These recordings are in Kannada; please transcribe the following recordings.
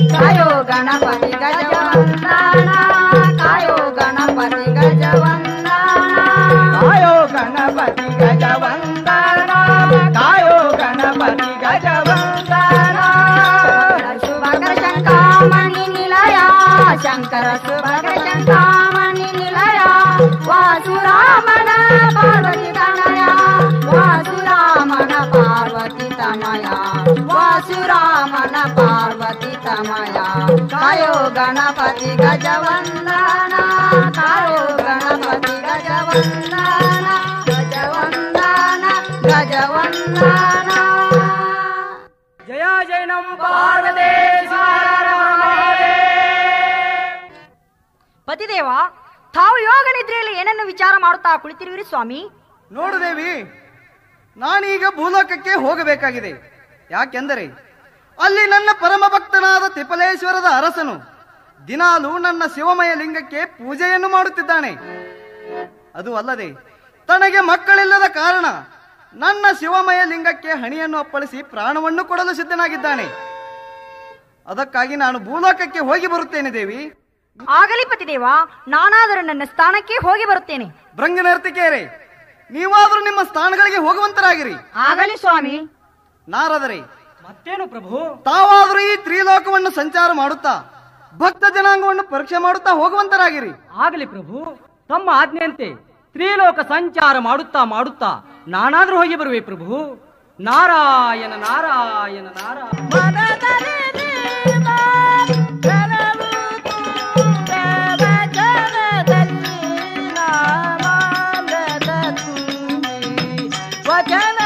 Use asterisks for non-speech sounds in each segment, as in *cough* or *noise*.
ಶಂಕರ ಕಾಯೋ ಗಣಪತಿ ಗಜವಂದನ ಕಾಯೋ ಗಣಪತಿ ಗಜವಂದನ ಗಜವಂದನ ಗಜವಂದನ. ಜಯ ಜಯ ನಮ ಪತಿದೇವ ತಾವು ಯೋಗ ನಿದ್ರೆಯಲ್ಲಿ ಏನನ್ನು ವಿಚಾರ ಮಾಡುತ್ತಾ ಕುಳಿತಿರುವಿರಿ ಸ್ವಾಮಿ? ನೋಡು ದೇವಿ ನಾನೀಗ ಭೂಲೋಕಕ್ಕೆ ಹೋಗಬೇಕಾಗಿದೆ. ಯಾಕೆಂದರೆ ಅಲ್ಲಿ ನನ್ನ ಪರಮ ಭಕ್ತನಾದ ತಿಪಲೇಶ್ವರದ ಅರಸನು ದಿನಾಲು ನನ್ನ ಶಿವಮಯ ಲಿಂಗಕ್ಕೆ ಪೂಜೆಯನ್ನು ಮಾಡುತ್ತಿದ್ದಾನೆ. ಅದು ಅಲ್ಲದೆ ತನಗೆ ಮಕ್ಕಳಿಲ್ಲದ ಕಾರಣ ನನ್ನ ಶಿವಮಯ ಲಿಂಗಕ್ಕೆ ಹಣಿಯನ್ನು ಅಪ್ಪಳಿಸಿ ಪ್ರಾಣವನ್ನು ಕೊಡಲು ಸಿದ್ಧನಾಗಿದ್ದಾನೆ. ಅದಕ್ಕಾಗಿ ನಾನು ಭೂಲೋಕಕ್ಕೆ ಹೋಗಿ ಬರುತ್ತೇನೆ ದೇವಿ. ಆಗಲಿ ಪತಿದೇವ ನಾನಾದರೂ ನನ್ನ ಸ್ಥಾನಕ್ಕೆ ಹೋಗಿ ಬರುತ್ತೇನೆ. ಭೃಂಗನರ್ತಿಕೆಯರೇ ನೀವಾದರೂ ನಿಮ್ಮ ಸ್ಥಾನಗಳಿಗೆ ಹೋಗುವಂತರಾಗಿರಿ. ಆಗಲಿ ಸ್ವಾಮಿ. ನಾರದರೆ ಮತ್ತೇನು ಪ್ರಭು? ತಾವಾದರೂ ಈ ತ್ರಿಲೋಕವನ್ನು ಸಂಚಾರ ಮಾಡುತ್ತಾ ಭಕ್ತ ಜನಾಂಗವನ್ನು ಪರೀಕ್ಷೆ ಮಾಡುತ್ತಾ ಹೋಗುವಂತರಾಗಿರಿ. ಆಗಲಿ ಪ್ರಭು ತಮ್ಮ ಆಜ್ಞೆಯಂತೆ ತ್ರಿಲೋಕ ಸಂಚಾರ ಮಾಡುತ್ತಾ ಮಾಡುತ್ತಾ ನಾನಾದ್ರೂ ಹೋಗಿ ಬರುವೆ ಪ್ರಭು. ನಾರಾಯಣ ನಾರಾಯಣ ನಾರಾಯಣ. ಜಗದ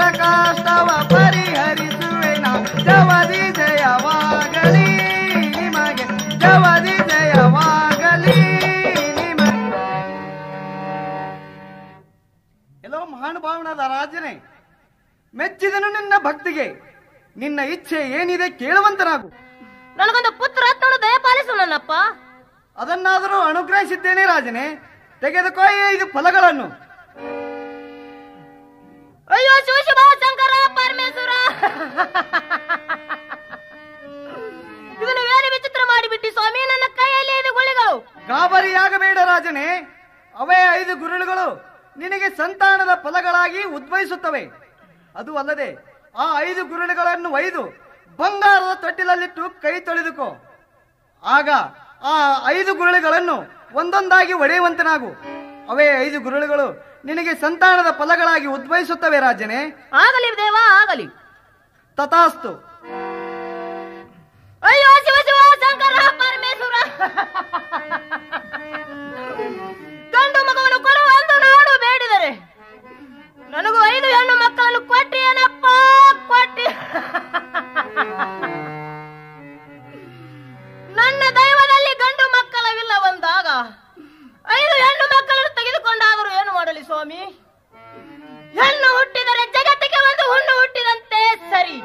ಭಕ್ತರ ಪರಿಹರಿಸುವೆ ಪರಿಹರಿಸುವೆನ ಜವದಿ ಜಯವಾಗಲಿ ನಿಮಗೆ ಜವದಿ ಜಯವಾಗಲಿ ಎಲ್ಲೋ ಮಹಾನುಭಾವನಾದ ರಾಜನೇ ಮೆಚ್ಚಿದನು ನಿನ್ನ ಭಕ್ತಿಗೆ. ನಿನ್ನ ಇಚ್ಛೆ ಏನಿದೆ ಕೇಳುವಂತನಾಗು. ನನಗೊಂದು ಪುತ್ರ ದಯಪಾಲಿಸು ನನ್ನಪ್ಪ ಅದನ್ನಾದರೂ ಅನುಗ್ರಹಿಸಿದ್ದೇನೆ ರಾಜನೇ. ತೆಗೆದುಕೋ ಐದು ಫಲಗಳನ್ನು. ಅಯ್ಯೋ ಶಿವ ಶಂಕರ, ಪರಮೇಶ್ವರ. ಇದನ್ನು ಏನು ವಿಚಿತ್ರ ಮಾಡಿಬಿಟ್ಟಿ ಸ್ವಾಮಿ, ನನ್ನ ಕೈಯಲ್ಲಿ ಐದು ಗುಳಿಗಳು ಗಾಬರಿಯಾಗಬೇಡ ರಾಜನೇ. ಅವೇ ಐದು ಗುರುಳುಗಳು ನಿನಗೆ ಸಂತಾನದ ಫಲಗಳಾಗಿ ಉದ್ಭವಿಸುತ್ತವೆ. ಅದು ಅಲ್ಲದೆ ಆ ಐದು ಗುರುಳುಗಳನ್ನು ಒಯ್ದು ಬಂಗಾರದ ತೊಟ್ಟಿಲಲ್ಲಿಟ್ಟು ಕೈ ತೊಳೆದುಕೋ. ಆಗ ಆ ಐದು ಗುರುಳುಗಳನ್ನು ಒಂದೊಂದಾಗಿ ಒಡೆಯುವಂತನಾಗು. ಅವೇ ಐದು ಗುರುಳುಗಳು ನಿನಗೆ ಸಂತಾನದ ಫಲಗಳಾಗಿ ಉದ್ಭವಿಸುತ್ತವೆ ರಾಜನೇ. ಆಗಲಿ ದೇವ ಆಗಲಿ. ತಥಾಸ್ತು. ಅಯ್ಯೋ ಶಿವ ಶಿವ ಶಂಕರ ಪರಮೇಶ್ವರ. *laughs* ಮಾಡಲಿ ಸ್ವಾಮಿ? ಹೆಣ್ಣು ಹುಟ್ಟಿದರೆ ಜಗತ್ತಿಗೆ ಒಂದು ಹುಣ್ಣು ಹುಟ್ಟಿದಂತೆ ಸರಿ.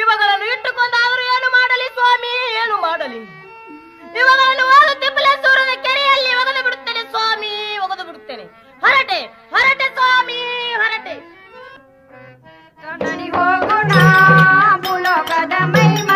ಇವುಗಳನ್ನು ಇಟ್ಟುಕೊಂಡಾದರೂ ಏನು ಮಾಡಲಿ ಸ್ವಾಮಿ? ಏನು ಮಾಡಲಿ. ಇವುಗಳನ್ನು ಓದು ಸೂರ್ಯನ ಕೆರೆಯಲ್ಲಿ ಒಗೆದು ಬಿಡುತ್ತೇನೆ ಸ್ವಾಮಿ, ಒಗೆದು ಬಿಡುತ್ತೇನೆ. ಹರಟೆ ಹರಟೆ ಸ್ವಾಮಿ, ಹರಟೆ. ಹೋಗೋಣ, ಭೂಲೋಕದ ಮಹಿಮಾವ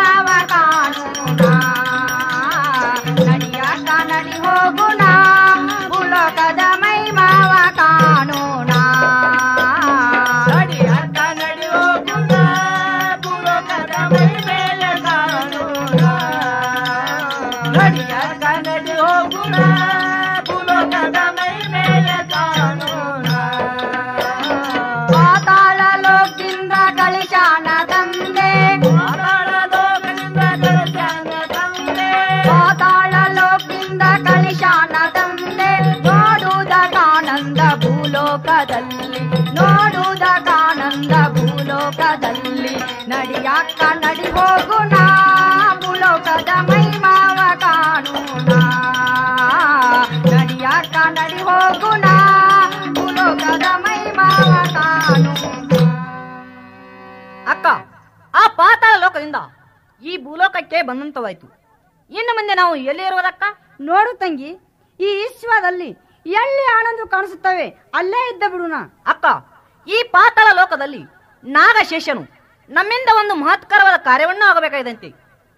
ಈ ಭೂಲೋಕಕ್ಕೆ ಬಂದಂತವಾಯ್ತು. ಇನ್ನು ಮುಂದೆ ನಾವು ಎಲ್ಲಿ ಇರುವುದಕ್ಕ? ನೋಡು ತಂಗಿ ಈ ವಿಶ್ವದಲ್ಲಿ ಎಲ್ಲಿ ಆನಂದ ಕಾಣಿಸುತ್ತವೆ ಅಲ್ಲೇ ಇದ್ದ ಬಿಡುಣ ಅಕ್ಕ ಈ ಪಾತಾಳ ಲೋಕದಲ್ಲಿ ನಾಗಶೇಷನು ನಮ್ಮಿಂದ ಒಂದು ಮಹತ್ಕರವಾದ ಕಾರ್ಯವನ್ನು ಆಗಬೇಕಾಗಿದಂತೆ.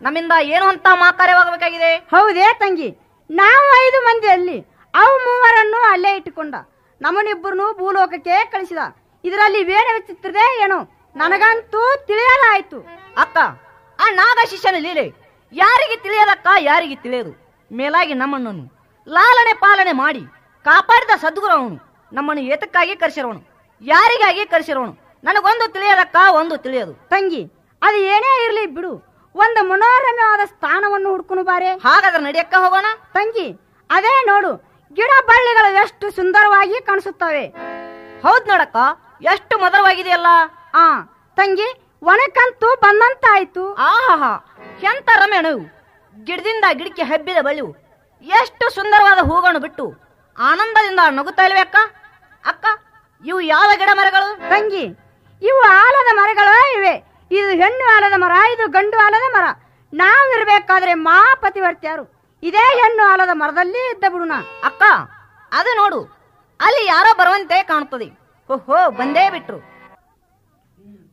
ನಮ್ಮಿಂದ ಏನು ಅಂತ ಮಹಾಕಾರ್ಯವಾಗಬೇಕಾಗಿದೆ ಹೌದೇ ತಂಗಿ ನಾವು ಐದು ಮಂದಿಯಲ್ಲಿ ಅವು ಮೂವರನ್ನು ಅಲ್ಲೇ ಇಟ್ಟುಕೊಂಡ. ನಮ್ಮನಿಬ್ಬರನ್ನು ಭೂಲೋಕಕ್ಕೆ ಕಳಿಸಿದ. ಇದರಲ್ಲಿ ಬೇರೆ ವಿಚಿತ್ರದೇ ಏನೋ? ನನಗಂತೂ ತಿಳಿಯಲಾಯ್ತು. ಅಕ್ಕ ಆ ನಾಗಶಿಷ್ಯನ ಲೀಲೆ ಯಾರಿಗೆ ತಿಳಿಯದಕ್ಕ ಯಾರಿಗೆ ತಿಳಿಯದು? ಮೇಲಾಗಿ ನಮ್ಮಣ್ಣನು ಲಾಲನೆ ಪಾಲನೆ ಮಾಡಿ ಕಾಪಾಡಿದ ಸದ್ಗುರು ಅವನು ನಮ್ಮನ್ನು ಏತಕ್ಕಾಗಿ ಕರೆಸಿರೋನು? ಯಾರಿಗಾಗಿ ಕರೆಸಿರೋನು? ನನಗೊಂದು ತಿಳಿಯದಕ್ಕ ಒಂದು ತಿಳಿಯದು. ತಂಗಿ ಅದು ಏನೇ ಇರಲಿ ಬಿಡು. ಒಂದು ಮನೋರಮ್ಯವಾದ ಸ್ಥಾನವನ್ನು ಹುಡ್ಕೊಂಡು ಬಾರೆ. ಹಾಗಾದ್ರೆ ನಡೆಯಕ್ಕ ಹೋಗೋಣ? ತಂಗಿ ಅದೇ ನೋಡು ಗಿಡ ಬಳ್ಳಿಗಳು ಎಷ್ಟು ಸುಂದರವಾಗಿ ಕಾಣಿಸುತ್ತವೆ. ಹೌದ್ ನೋಡಕ್ಕ ಎಷ್ಟು ಮಧುರವಾಗಿದೆಯಲ್ಲ? ಆ ತಂಗಿ ಒಣಕಂತೂ ಬಂದಂತಾಯ್ತು. ಆಹಾ ಎಂತ ರಮೇಣವು ಗಿಡದಿಂದ ಗಿಡಕ್ಕೆ ಹಬ್ಬಿದ ಬಳಿವು ಎಷ್ಟು ಸುಂದರವಾದ ಹೂಗಳನ್ನು ಬಿಟ್ಟು ಆನಂದದಿಂದ ನಗುತ್ತಾ ಇಲ್ವೇ ಅಕ್ಕ? ಅಕ್ಕ ಇವು ಯಾವ ಗಿಡ ಮರಗಳು? ತಂಗಿ ಇವು ಆಲದ ಮರಗಳು ಇವೆ. ಇದು ಹೆಣ್ಣು ಆಲದ ಮರ ಇದು ಗಂಡು ಆಲದ ಮರ. ನಾವಿರ್ಬೇಕಾದ್ರೆ ಮಾ ಪತಿವರ್ತ್ಯಾರು. ಇದೇ ಹೆಣ್ಣು ಆಲದ ಮರದಲ್ಲಿ ಇದ್ದ ಬಿಡುಣ. ಅಕ್ಕ ಅದು ನೋಡು ಅಲ್ಲಿ ಯಾರೋ ಬರುವಂತೆ ಕಾಣುತ್ತದೆ. ಓಹೋ ಬಂದೇ ಬಿಟ್ರು.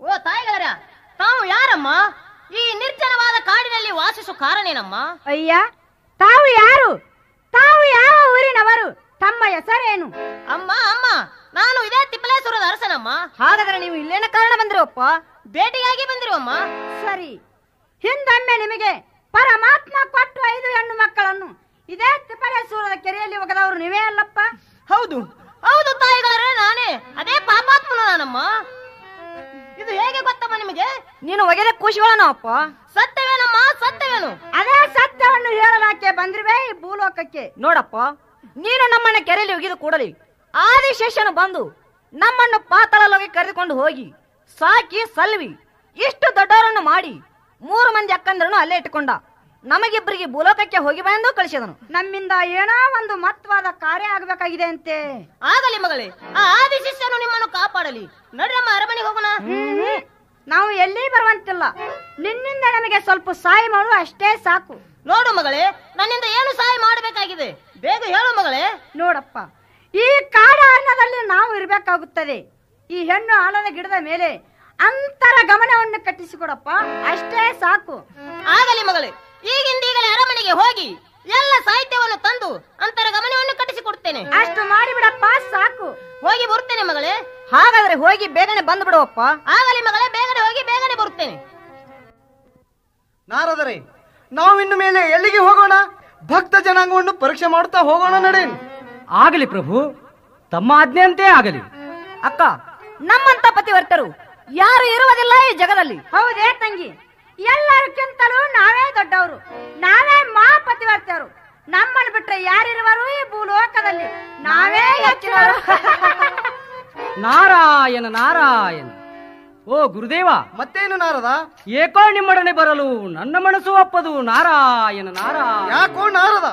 ಓ ತಾಯಿಗಳರ ತಾವು ಯಾರಮ್ಮ? ಈ ನಿರ್ಜನವಾದ ಕಾಡಿನಲ್ಲಿ ವಾಸಿಸು ಕಾರಣೇನಮ್ಮ? ಅಯ್ಯ ತಾವು ಯಾರು? ತಾವು ಯಾವ ಊರಿನವರು? ತಮ್ಮ ಹೆಸರೇನು? ಅಮ್ಮ ಅಮ್ಮ ನಾನು ಇದೇ ತಿಪ್ಪಲೇಶ್ವರದ ಅರಸನಮ್ಮ. ಹಾಗಾದ್ರೆ ನೀವು ಇಲ್ಲೇನ ಕಾರಣ ಬಂದಿರೋಪ್ಪ? ಭೇಟಿಯಾಗಿ ಬಂದಿರುವಮ್ಮ. ಸರಿ. ಹಿಂದೊಮ್ಮೆ ನಿಮಗೆ ಪರಮಾತ್ಮ ಕೊಟ್ಟು ಐದು ಹೆಣ್ಣು ಮಕ್ಕಳನ್ನು ಇದೇ ತಿಪ್ಪಲೇಶ್ವರದ ಕೆರೆಯಲ್ಲಿ ಒಗೆದವರು ನೀವೇ ಅಲ್ಲಪ್ಪ? ಹೌದು. ಸತ್ಯವೇನಮ್ಮ ಇದು ಹೇಗೆ ಗೊತ್ತಮ್ಮ ನಿಮಗೆ? ನೀನು ಒಗೆದ ಖುಷಿಗಳನ ಅಪ್ಪ? ಸತ್ಯವೇನಮ್ಮ? ಸತ್ಯವೇನು? ಅದೇ ಸತ್ಯವನ್ನು ಹೇಳಲಾಕೆ ಬಂದ್ರಿವೆ ಈ ಭೂಲೋಕಕ್ಕೆ. ನೋಡಪ್ಪ ನೀನು ನಮ್ಮನ್ನ ಕೆರೆಯಲ್ಲಿ ಒಗೆದು ಕೂಡಲಿ. ಆದಿಶೇಷನು ಬಂದು ನಮ್ಮನ್ನು ಪಾತಳಲ್ಲೋಗಿ ಕರೆದುಕೊಂಡು ಹೋಗಿ ಸಾಕಿ ಸಲ್ವಿ ಇಷ್ಟು ದೊಡ್ಡವರನ್ನು ಮಾಡಿ ಮೂರು ಮಂದಿ ಅಕ್ಕಂದ್ರನ್ನು ಅಲ್ಲೇ ಇಟ್ಟುಕೊಂಡ. ನಮಗಿಬ್ಬರಿಗೆ ಭೂಲೋಕಕ್ಕೆ ಹೋಗಿ ಬಂದು ಕಳಿಸಿದನು. ನಮ್ಮಿಂದ ಏನೋ ಒಂದು ಮಹತ್ವದ ಕಾರ್ಯ ಆಗ್ಬೇಕಾಗಿದೆ ಅಂತೆ. ಆಗಲಿ ಮಗಳೇ ಆ ವಿಶಿಷ್ಟನು ನಿಮ್ಮನ್ನು ಕಾಪಾಡಲಿ. ನಡ್ರಮ್ಮ ಅರಮನೆಗೆ ಹೋಗೋಣ. ನಾವು ಎಲ್ಲಿ ಬರುವಂತಿಲ್ಲ. ನಿನ್ನಿಂದ ನಮಗೆ ಸ್ವಲ್ಪ ಸಹಾಯ ಮಾಡು ಅಷ್ಟೇ ಸಾಕು. ನೋಡು ಮಗಳೇ ನನ್ನಿಂದ ಏನು ಸಹಾಯ ಮಾಡಬೇಕಾಗಿದೆ? ಬೇಗ ಹೇಳು ಮಗಳೇ. ನೋಡಪ್ಪ ಈ ಕಾಡ ಅನ್ನದಲ್ಲಿ ನಾವು ಇರಬೇಕಾಗುತ್ತದೆ. ಈ ಹೆಣ್ಣು ಆಲದ ಗಿಡದ ಮೇಲೆ ಅಂತರ ಗಮನವನ್ನು ಕಟ್ಟಿಸಿಕೊಡಪ್ಪ. ಅಷ್ಟೇ ಸಾಕು. ಆಗಲಿ ಮಗಳೇ. ಅರಮನೆಗೆ ಹೋಗಿ ಎಲ್ಲ ಸಾಹಿತ್ಯವನ್ನು ತಂದು ಅಂತರ ಗಮನವನ್ನು ಕಟ್ಟಿಸಿಕೊಡ್ತೇನೆ. ಅಷ್ಟು ಮಾಡಿಬಿಡಪ್ಪ ಸಾಕು. ಹೋಗಿ ಬರುತ್ತೇನೆ ಮಗಳೇ. ಹಾಗಾದ್ರೆ ಹೋಗಿ ಬೇಗನೆ ಬಂದು ಬಿಡುವಪ್ಪ ಆಗಲಿ ಮಗಳೇ ಬೇಗನೆ ಹೋಗಿ ಬೇಗನೆ ಬರುತ್ತೇನೆ ನಾರದರೆ ನಾವು ಇನ್ನು ಮೇಲೆ ಎಲ್ಲಿಗೆ ಹೋಗೋಣ? ಭಕ್ತ ಜನಾಂಗವನ್ನು ಪರೀಕ್ಷೆ ಮಾಡುತ್ತಾ ಹೋಗೋಣ ನಡೆ. ಆಗಲಿ ಪ್ರಭು ತಮ್ಮ ಆಜ್ಞೆಯಂತೆ ಆಗಲಿ. ಅಕ್ಕ ನಮ್ಮಂತ ಪತಿವರ್ತರು ಯಾರು ಇರುವುದಿಲ್ಲ ಈ ಜಗದಲ್ಲಿ. ಹೌದೇ ತಂಗಿ. ಎಲ್ಲರಿಗಿಂತಲೂ ನಾವೇ ದೊಡ್ಡವರು. ನಾವೇ ಮಹಾಪತಿವರ್ತರು ನಮ್ಮನ್ನು ಬಿಟ್ರೆ ಯಾರಿರುವರು ಈ ಭೂಲೋಕದಲ್ಲಿ? ನಾವೇ ಹೆಚ್ಚಿನವರು. *laughs* ನಾರಾಯಣ ನಾರಾಯಣ. ಓ ಗುರುದೇವ. ಮತ್ತೇನು ನಾರದ? ಏಕೋ ನಿಮ್ಮೊಡನೆ ಬರಲು ನನ್ನ ಮನಸ್ಸು ಒಪ್ಪದು. ನಾರಾಯಣ ನಾರಾಯಣ. ಯಾಕೋ ನಾರದ?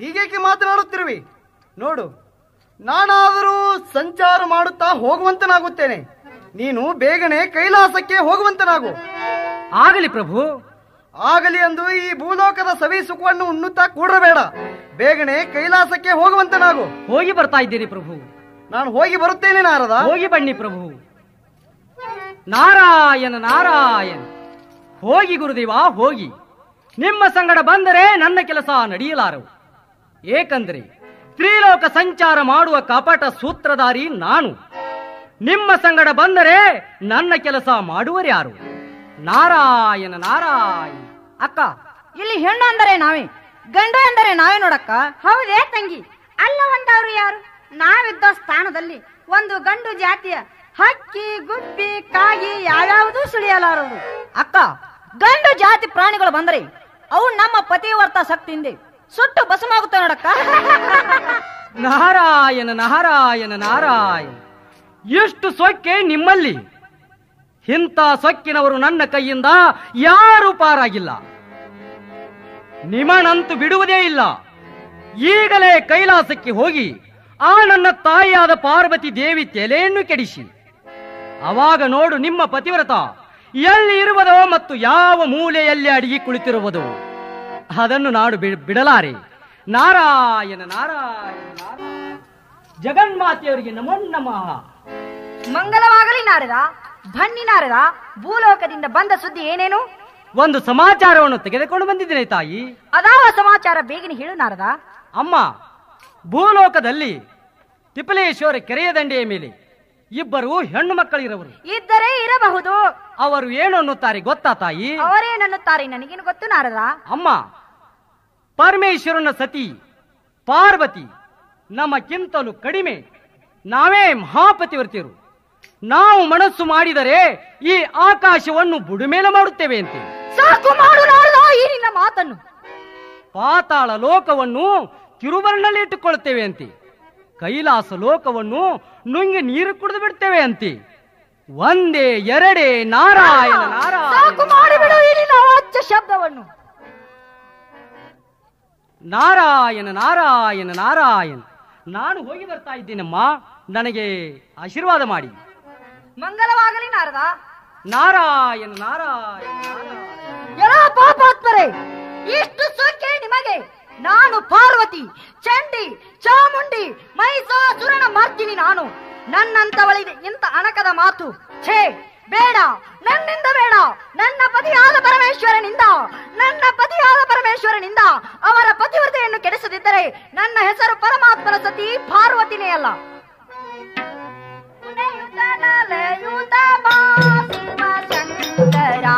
ಹೀಗೇಕೆ ಮಾತನಾಡುತ್ತಿರುವಿ? ನೋಡು ನಾನಾದರೂ ಸಂಚಾರ ಮಾಡುತ್ತಾ ಹೋಗುವಂತನಾಗುತ್ತೇನೆ. ನೀನು ಬೇಗನೆ ಕೈಲಾಸಕ್ಕೆ ಹೋಗುವಂತನಾಗು. ಆಗಲಿ ಪ್ರಭು. ಆಗಲಿ ಎಂದು ಈ ಭೂಲೋಕದ ಸವಿ ಸುಖವನ್ನು ಉಣ್ಣುತ್ತಾ ಕೂಡಬೇಡ. ಬೇಗನೆ ಕೈಲಾಸಕ್ಕೆ ಹೋಗುವಂತನಾಗು ಹೋಗಿ ಬರ್ತಾ ಇದ್ದೀರಿ ಪ್ರಭು. ನಾನು ಹೋಗಿ ಬರುತ್ತೇನೆ ನಾರದ. ಹೋಗಿ ಬನ್ನಿ ಪ್ರಭು. ನಾರಾಯಣ ನಾರಾಯಣ. ಹೋಗಿ ಗುರುದೇವ ಹೋಗಿ. ನಿಮ್ಮ ಸಂಗಡ ಬಂದರೆ ನನ್ನ ಕೆಲಸ ನಡೆಯಲಾರವು. ಏಕೆಂದರೆ ತ್ರಿಲೋಕ ಸಂಚಾರ ಮಾಡುವ ಕಪಟ ಸೂತ್ರಧಾರಿ ನಾನು. ನಿಮ್ಮ ಸಂಗಡ ಬಂದರೆ ನನ್ನ ಕೆಲಸ ಮಾಡುವರ್ಯಾರು ನಾರಾಯಣ ನಾರಾಯಣ. ಅಕ್ಕ ಇಲ್ಲಿ ಹೆಣ್ಣು ಅಂದರೆ ನಾವೇ? ಗಂಡು ಅಂದರೆ ನಾವೇ ನೋಡಕ್ಕ? ಹೌದೇ ತಂಗಿ. ಅಲ್ಲ ಒಂದವರು ಯಾರು? ನಾವಿದ್ದ ಸ್ಥಾನದಲ್ಲಿ ಒಂದು ಗಂಡು ಜಾತಿಯ ಹಕ್ಕಿ ಗುಬ್ಬಿ ಕಾಗಿ ಯಾವ್ಯಾವುದು ಸುಳಿಯಲಾರದು. ಅಕ್ಕ ಗಂಡು ಜಾತಿ ಪ್ರಾಣಿಗಳು ಬಂದರೆ ಅವು ನಮ್ಮ ಪತಿವರ್ತ ಶಕ್ತಿಯಿಂದ ಸುಟ್ಟು ಬಸಮಾಗುತ್ತೆ ನೋಡಕ್ಕ? *laughs* ನಾರಾಯಣ ನಾರಾಯಣ ನಾರಾಯಣ. ಎಷ್ಟು ಸೊಕ್ಕೆ ನಿಮ್ಮಲ್ಲಿ? ಇಂಥ ಸೊಕ್ಕಿನವರು ನನ್ನ ಕೈಯಿಂದ ಯಾರೂ ಪಾರಾಗಿಲ್ಲ. ನಿಮನಂತೂ ಬಿಡುವುದೇ ಇಲ್ಲ. ಈಗಲೇ ಕೈಲಾಸಕ್ಕೆ ಹೋಗಿ ಆ ನನ್ನ ತಾಯಿಯಾದ ಪಾರ್ವತಿ ದೇವಿ ತೆಲೆಯನ್ನು ಕೆಡಿಸಿ. ಅವಾಗ ನೋಡು ನಿಮ್ಮ ಪತಿವ್ರತ, ಎಲ್ಲಿ ಇರುವುದೋ ಮತ್ತು ಯಾವ ಮೂಲೆಯಲ್ಲಿ ಅಡಿಗೆ ಕುಳಿತಿರುವುದು. ಅದನ್ನು ನಾಡು ಬಿಡಲಾರೆ. ನಾರಾಯಣ ನಾರಾಯಣ ನಾರಾಯಣ. ಜಗನ್ಮಾತೆಯವರಿಗೆ ನಮೋ ನಮಃ. ಮಂಗಲವಾಗಲಿ ನಾರದ. ಬನ್ನಿ ನಾರದ ಭೂಲೋಕದಿಂದ ಬಂದ ಸುದ್ದಿ ಏನೇನು? ಒಂದು ಸಮಾಚಾರವನ್ನು ತೆಗೆದುಕೊಂಡು ಬಂದಿದ್ದೇನೆ ತಾಯಿ. ಅದಾವ ಸಮಾಚಾರ ಬೇಗನೆ ಹೇಳು ನಾರದ. ಅಮ್ಮ ಭೂಲೋಕದಲ್ಲಿ ತಿಪಲೇಶ್ವರ ಕೆರೆಯ ದಂಡೆಯ ಮೇಲೆ ಇಬ್ಬರು ಹೆಣ್ಣು ಮಕ್ಕಳಿರವರು. ಇದ್ದರೆ ಇರಬಹುದು. ಅವರು ಏನು ಅನ್ನುತ್ತಾರೆ ಗೊತ್ತಾ ತಾಯಿ? ಅವರೇನನ್ನುತ್ತಾರೆ ನನಗೇನು ಗೊತ್ತು ನಾರದ? ಅಮ್ಮ ಪರಮೇಶ್ವರನ ಸತಿ ಪಾರ್ವತಿ ನಮಗಿಂತಲೂ ಕಡಿಮೆ. ನಾವೇ ಮಹಾಪತಿವರ್ತಿಯರು. ನಾವು ಮನಸ್ಸು ಮಾಡಿದರೆ ಈ ಆಕಾಶವನ್ನು ಬುಡುಮೇಲೆ ಮಾಡುತ್ತೇವೆ ಅಂತ. ಸಾಕು ಮಾಡು ಈ ನಿನ್ನ ಮಾತನ್ನು. ಪಾತಾಳ ಲೋಕವನ್ನು ಕಿರುಬರ್ನಲ್ಲಿ ಇಟ್ಟುಕೊಳ್ಳುತ್ತೇವೆ ಅಂತ. ಕೈಲಾಸ ಲೋಕವನ್ನು ನುಂಗಿ ನೀರು ಕುಡಿದು ಬಿಡ್ತೇವೆ ಅಂತೆ. ಒಂದೇ ಎರಡೇ ನಾರಾಯಣ ನಾರಾಯಣ. ಶಬ್ದವನ್ನು. ನಾರಾಯಣ ನಾರಾಯಣ ನಾರಾಯಣ. ನಾನು ಹೋಗಿ ಬರ್ತಾ ಇದ್ದೀನಮ್ಮ. ನನಗೆ ಆಶೀರ್ವಾದ ಮಾಡಿ. ಮಂಗಲವಾಗಲಿ ನಾರದ. ನಾರಾಯಣ ನಾರಾಯಣ ಎಲ್ಲ ಪಾಪಾತ್ಮರೇ ಇಷ್ಟು ಸೊಕ್ಕೆ ನಿಮಗೆ. ನಾನು ಪಾರ್ವತಿ ಚಂಡಿ ಚಾಮುಂಡಿ ಮೈಸಾಸುರನ ಮಾಡ್ತೀನಿ ನಾನು. ನನ್ನಂತವಳಿಗೆ ಇಂತ ಅಣಕದ ಮಾತು? ಛೇ ಬೇಡ ನನ್ನಿಂದ ಬೇಡ. ನನ್ನ ಪತಿಯಾದ ಪರಮೇಶ್ವರನಿಂದ ನನ್ನ ಪತಿಯಾದ ಪರಮೇಶ್ವರನಿಂದ ಅವರ ಪತಿವ್ರತೆಯನ್ನು ಕೆಡಿಸದಿದ್ದರೆ ನನ್ನ ಹೆಸರು ಪರಮಾತ್ಮನ ಸತಿ ಪಾರ್ವತಿನೇ ಅಲ್ಲ. चनलयुतमा शिवशङ्करा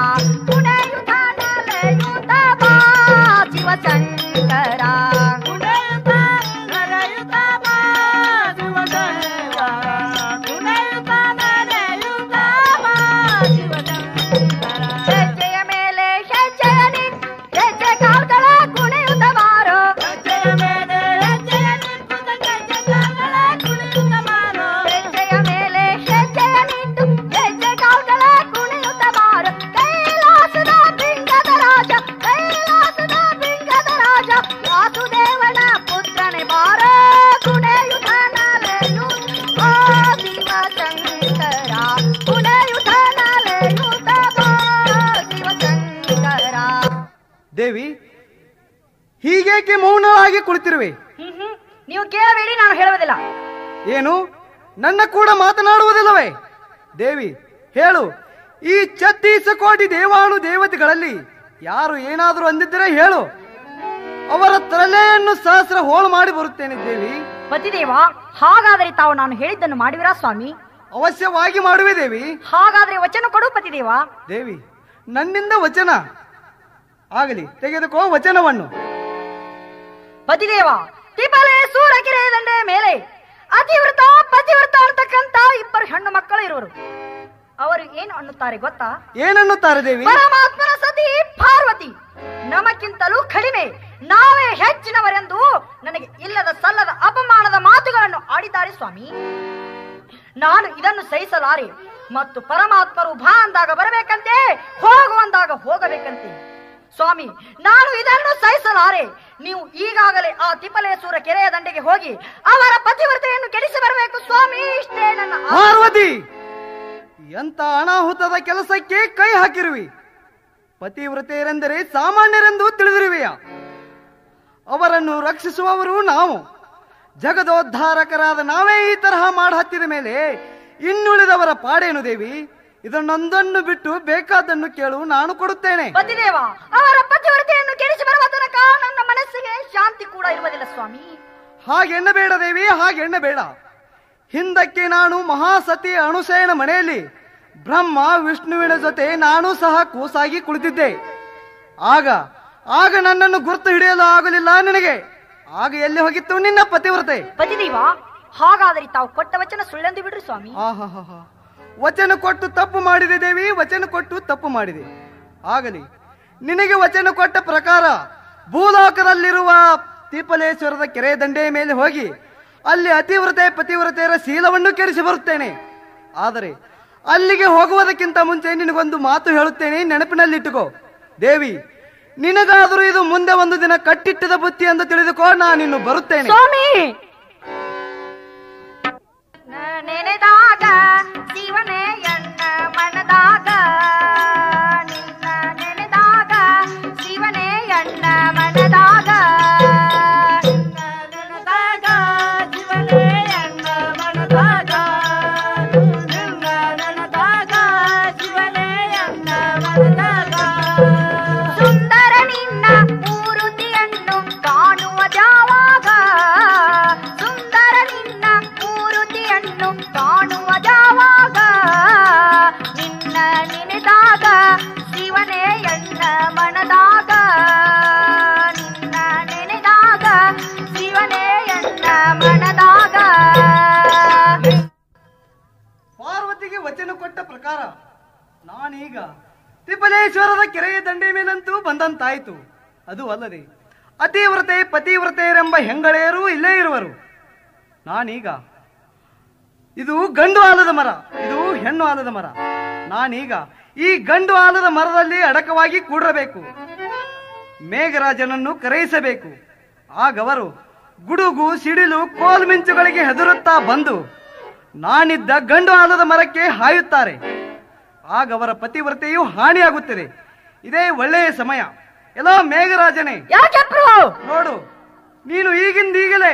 ಹೀಗೇಕೆ ಮೌನವಾಗಿ ಕುಳಿತಿರುವೆ. ನೀವು ಕೇಳಬೇಡಿ ನಾನು ಹೇಳುವುದಿಲ್ಲ. ಏನು? ನನ್ನ ಕೂಡ ಮಾತನಾಡುವುದಿಲ್ಲವೇ? ದೇವಿ ಹೇಳು. ಈ ಛತ್ತೀಸ ಕೋಟಿ ದೇವಾನು ದೇವತೆಗಳಲ್ಲಿ ಯಾರು ಏನಾದರೂ ಅಂದಿದ್ದರೆ ಹೇಳು. ಅವರ ತಲೆಯನ್ನು ಸಹಸ್ರ ಹೋಳು ಮಾಡಿ ಬರುತ್ತೇನೆ ದೇವಿ. ಪತಿದೇವ ಹಾಗಾದರೆ ತಾವು ನಾನು ಹೇಳಿದ್ದನ್ನು ಮಾಡುವಿರಾ ಸ್ವಾಮಿ? ಅವಶ್ಯವಾಗಿ ಮಾಡುವೆ ದೇವಿ. ಹಾಗಾದ್ರೆ ವಚನ ಕೊಡು ಪತಿದೇವ. ದೇವಿ ನನ್ನಿಂದ ವಚನ ಆಗಲಿ. ತೆಗೆದುಕೋ ವಚನವನ್ನು. ಪತಿದೇವ ತಿಬಲೆ ಸೂರಗಿರೆ ದಂಡೆ ಮೇಲೆ. ಅತಿವೃತ ಪತಿವೃತ ಅಂತಕ್ಕಂತ ಇಬ್ಬರು ಹೆಣ್ಣು ಮಕ್ಕಳು ಇರುವರು ಅವರು ಏನು ಅನ್ನುತ್ತಾರೆ ಗೊತ್ತಾ? ಏನನ್ನುತ್ತಾರೆ ದೇವಿ? ಪರಮಾತ್ಮನ ಸತಿ ಪಾರ್ವತಿ. ನಮಕ್ಕಿಂತಲೂ ಕಡಿಮೆ. ನಾವೇ ಹೆಚ್ಚಿನವರೆಂದು ನನಗೆ ಇಲ್ಲದ ಸಲ್ಲದ ಅಪಮಾನದ ಮಾತುಗಳನ್ನು ಆಡಿದ್ದಾರೆ ಸ್ವಾಮಿ. ನಾನು ಇದನ್ನು ಸಹಿಸಲಾರೆ. ಮತ್ತು ಪರಮಾತ್ಮರು ಬಾ ಅಂದಾಗ ಬರಬೇಕಂತೆ ಹೋಗುವಂದಾಗ ಹೋಗಬೇಕಂತೆ. ಸ್ವಾಮಿ, ನಾನು ಇದನ್ನು ಸಹಿಸಲಾರೆ. ನೀವು ಈಗಾಗಲೇ ಆ ತಿಮ್ಮಲೇಶ್ವರ ಕೆರೆಯ ದಂಡೆಗೆ ಹೋಗಿ ಅವರ ಪತಿವ್ರತೆಯನ್ನು ಕೆಡಿಸಿ ಬರಬೇಕು ಸ್ವಾಮಿ. ಇಷ್ಟೇ ನನ್ನ. ಪಾರ್ವತಿ ಎಂತ ಅನಾಹುತದ ಕೆಲಸಕ್ಕೆ ಕೈ ಹಾಕಿರುವಿ? ಪತಿವ್ರತೆಯರೆಂದರೆ ಸಾಮಾನ್ಯರೆಂದು ತಿಳಿದಿರುವೆಯ? ಅವರನ್ನು ರಕ್ಷಿಸುವವರು ನಾವು. ಜಗದೋದ್ಧಾರಕರಾದ ನಾವೇ ಈ ತರಹ ಮಾಡ ಮೇಲೆ ಇನ್ನುಳಿದವರ ಪಾಡೇನು ದೇವಿ? ಇದನ್ನೊಂದನ್ನು ಬಿಟ್ಟು ಬೇಕಾದನ್ನು ಕೇಳು ನಾನು ಕೊಡುತ್ತೇನೆ. ಪತಿದೇವ ಅವರ ಪತಿವ್ರತೆಯನ್ನು ಕೆಡಿಸಿ ಬರುವ ತನಕ ನನ್ನ ಮನಸ್ಸಿಗೆ ಶಾಂತಿ ಕೂಡ ಇರುವುದಿಲ್ಲ ಸ್ವಾಮಿ. ಹಾಗೆಣ್ಣಬೇಡ ದೇವಿ ಹಾಗೆಣ್ಣಬೇಡ ಹಿಂದಕ್ಕೆ ನಾನು ಮಹಾಸತಿ ಅಣುಸೇನ ಮನೆಯಲ್ಲಿ ಬ್ರಹ್ಮ ವಿಷ್ಣುವಿನ ಜೊತೆ ನಾನು ಸಹ ಕೂಸಾಗಿ ಕುಳಿತಿದ್ದೆ. ಆಗ ಆಗ ನನ್ನನ್ನು ಗುರುತು ಹಿಡಿಯಲು ಆಗಲಿಲ್ಲ ನಿನಗೆ. ಆಗ ಎಲ್ಲಿ ಹೋಗಿತ್ತು ನಿನ್ನ ಪತಿವ್ರತೆ? ಪತಿದೇವ ಹಾಗಾದರೆ ತಾವು ಕೊಟ್ಟ ವಚನ ಸುಳ್ಳೆಂದು ಬಿಡ್ರಿ ಸ್ವಾಮಿ. ಆಹಾಹಾಹಾ. ವಚನ ಕೊಟ್ಟು ತಪ್ಪು ಮಾಡಿದೆ ದೇವಿ ವಚನ ಕೊಟ್ಟು ತಪ್ಪು ಮಾಡಿದೆ. ಆಗಲಿ ನಿನಗೆ ವಚನ ಕೊಟ್ಟ ಪ್ರಕಾರ ಭೂಲೋಕದಲ್ಲಿರುವ ತೀಪಲೇಶ್ವರದ ಕೆರೆ ದಂಡೆಯ ಮೇಲೆ ಹೋಗಿ ಅಲ್ಲಿ ಅತಿವ್ರತೆ ಪತಿವ್ರತೆಯರ ಶೀಲವನ್ನು ಕೆರೆಸಿ ಬರುತ್ತೇನೆ. ಆದರೆ ಅಲ್ಲಿಗೆ ಹೋಗುವುದಕ್ಕಿಂತ ಮುಂಚೆ ನಿನಗೊಂದು ಮಾತು ಹೇಳುತ್ತೇನೆ ನೆನಪಿನಲ್ಲಿಟ್ಟುಕೋ. ದೇವಿ ನಿನಗಾದರೂ ಇದು ಮುಂದೆ ಒಂದು ದಿನ ಕಟ್ಟಿಟ್ಟದ ಬುತ್ತಿ ಎಂದು ತಿಳಿದುಕೋ ನಾನಿನ್ನು ಬರುತ್ತೇನೆ. ಶಿವನೇ ಎನ್ನ ಮನದಾಗ ಅದು ಅಲ್ಲದೆ, ಅತಿವ್ರತೆ ಪತಿವ್ರತೆಯರೆಂಬ ಹೆಂಗಳೆಯರೂ ಇಲ್ಲೇ ಇರುವರು. ನಾನೀಗ, ಇದು ಗಂಡು ಆಲದ ಮರ, ಇದು ಹೆಣ್ಣು ಆಲದ ಮರ. ನಾನೀಗ, ಈ ಗಂಡು ಆಲದ ಮರದಲ್ಲಿ ಅಡಕವಾಗಿ ಕೂಡಬೇಕು ಮೇಘರಾಜನನ್ನು ಕರೆಯಿಸಬೇಕು. ಆಗವರು, ಗುಡುಗು, ಸಿಡಿಲು ಕೋಲ್ಮಿಂಚುಗಳಿಗೆ ಹೆದರುತ್ತಾ ಬಂದು, ನಾನಿದ್ದ ಗಂಡು ಆಲದ ಮರಕ್ಕೆ ಹಾಯುತ್ತಾರೆ. ಆಗವರ ಪತಿವ್ರತೆಯೂ ಹಾನಿಯಾಗುತ್ತದೆ. ಇದೇ ಒಳ್ಳೆಯ ಸಮಯ. ಎಲ್ಲೋ ಮೇಘರಾಜನೇ. ಯಾಕೆ ನೋಡು ನೀನು ಈಗಿಂದೀಗಲೇ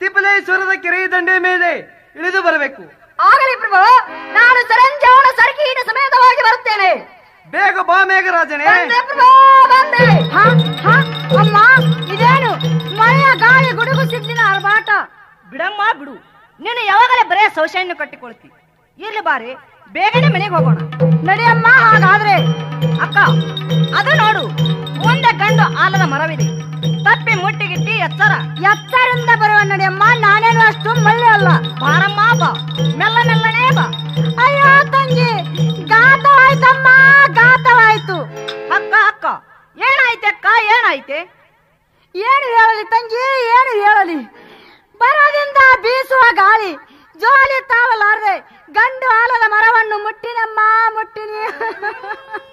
ತಿಪ್ಪಲೇಶ್ವರದ ಕೆರೆಯ ದಂಡೆ ಮೇಲೆ ಇಳಿದು ಬರಬೇಕು. ಆಗಲಿ ಪ್ರಭು ನಾನು ಸರಂಜಾವಣ ಸರಕೀಟ ಸಮೇತವಾಗಿ ಬರುತ್ತೇನೆ. ಬೇಗ ಬಾ ಮೇಘರಾಜನೇ. ಬಂದೆ ಪ್ರಭು ಬಂದೆ. ಹಾ ಹಾ ಅಮ್ಮ ಇದೇನು? ಮಳೆಯ ಗಾಳಿ ಗುಡುಗು ಸಿದ್ದಿನ ಅರ್ಬಾಟ ಬಿಡಮ್ಮ ಬಿಡು. ನೀನು ಯಾವಾಗಲೇ ಬರೇ ಶೌಚಾಲಯ ಕಟ್ಟಿಕೊಳ್ತಿ. ಇರ್ಲಿ ಬಾರಿ ಬೇಗನೆ ಮನೆಗೆ ಹೋಗೋಣ. ನಡಿಯಮ್ಮ, ಹಾಗಾದ್ರೆ ಅಕ್ಕ, ಅದು ನೋಡು, ಮುಂದೆ ಕಂಡು ಆಲದ ಮರವಿದೆ. ತಪ್ಪಿ ಮುಟ್ಟಿಗಿಟ್ಟಿ ಎತ್ತರ. ಎತ್ತರಿಂದ ಬರುವ ನಡಿಯಮ್ಮ, ನಾನೇನು ಅಷ್ಟು ಮಳ್ಳೆ ಅಲ್ಲ. ಬಾರಮ್ಮ, ಬಾ. ಮೆಲ್ಲ ಮೆಲ್ಲನೆ ಬಾ. ಅಯ್ಯೋ, ತಂಗಿ ಗಾತವಾಯ್ತಮ್ಮ ಗಾತವಾಯ್ತು ಅಕ್ಕ ಅಕ್ಕ, ಏನಾಯ್ತೆ ಅಕ್ಕ, ಏನಾಯ್ತೆ? ಏನು ಹೇಳಲಿ ತಂಗಿ, ಏನು ಹೇಳಲಿ? ಬರದಿಂದ ಬೀಸುವ ಗಾಳಿ. ಜೋಲಿ ತಾಳಲಾರದೆ ಗಂಡು ಆಲದ ಮರವನ್ನು ಮುಟ್ಟಿನಮ್ಮ ಮುಟ್ಟಿನಿ.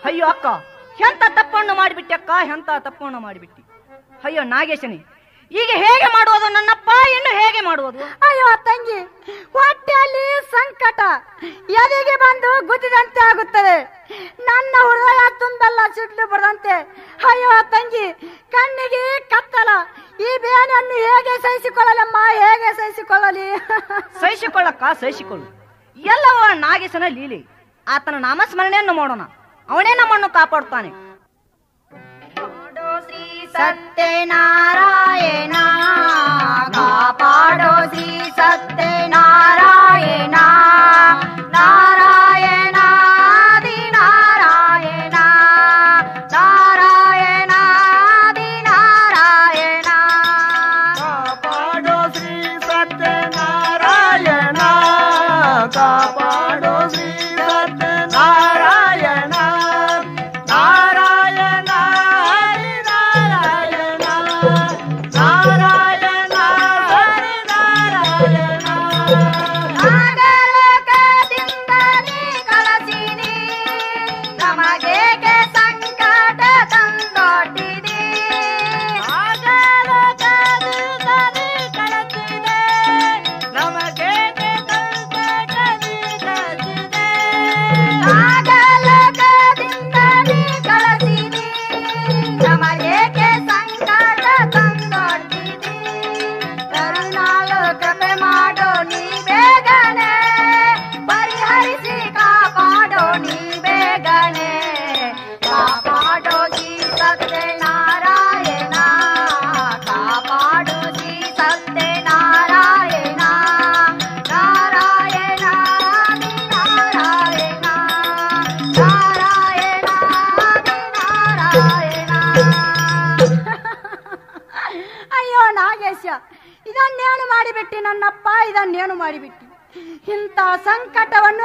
ಅಯ್ಯೋ ಅಕ್ಕ ಎಂತ ತಪ್ಪನ್ನು ಮಾಡಿಬಿಟ್ಟಿ ಅಕ್ಕ ಎಂತ ತಪ್ಪನ್ನು ಮಾಡಿಬಿಟ್ಟಿ? ಅಯ್ಯೋ ನಾಗೇಶನಿ ಈಗ ಹೇಗೆ ಮಾಡುವುದು ನನ್ನಪ್ಪ ಇನ್ನು ಹೇಗೆ ಮಾಡುವುದು? ಅಯ್ಯೋ ತಂಗಿ ಹೊಟ್ಟೆಯಲ್ಲಿ ಸಂಕಟ. ಎದೆಗೆ ಬಂದು ಗುದ್ದಿದಂತೆ ಆಗುತ್ತದೆ. ನನ್ನ ಹೃದಯ ತುಂಬೆಲ್ಲ ಸಿಡ್ಲು ಬರದಂತೆ ಅಯ್ಯೋ ತಂಗಿ ಕಣ್ಣಿಗೆ ಕತ್ತಲ. ಈ ಬೇನೆಯನ್ನು ಹೇಗೆ ಸಹಿಸಿಕೊಳ್ಳಲಮ್ಮ? ಹೇಗೆ ಸಹಿಸಿಕೊಳ್ಳಲಿ? ಸಹಿಸಿಕೊಳ್ಳಕ್ಕ ಸಹಿಸಿಕೊಳ್ಳು. ಎಲ್ಲವ ನಾಗೇಶನ ಲೀಲೆ. ಆತನ ನಾಮಸ್ಮರಣೆಯನ್ನು ಮಾಡೋಣ. ಅವನೇ ನಮ್ಮನ್ನು ಕಾಪಾಡುತ್ತಾನೆ ಶ್ರೀ ಸತ್ಯನಾರಾಯಣ. ಕಾಪಾಡೋ ಶ್ರೀ ಸತ್ಯನಾರಾಯಣ.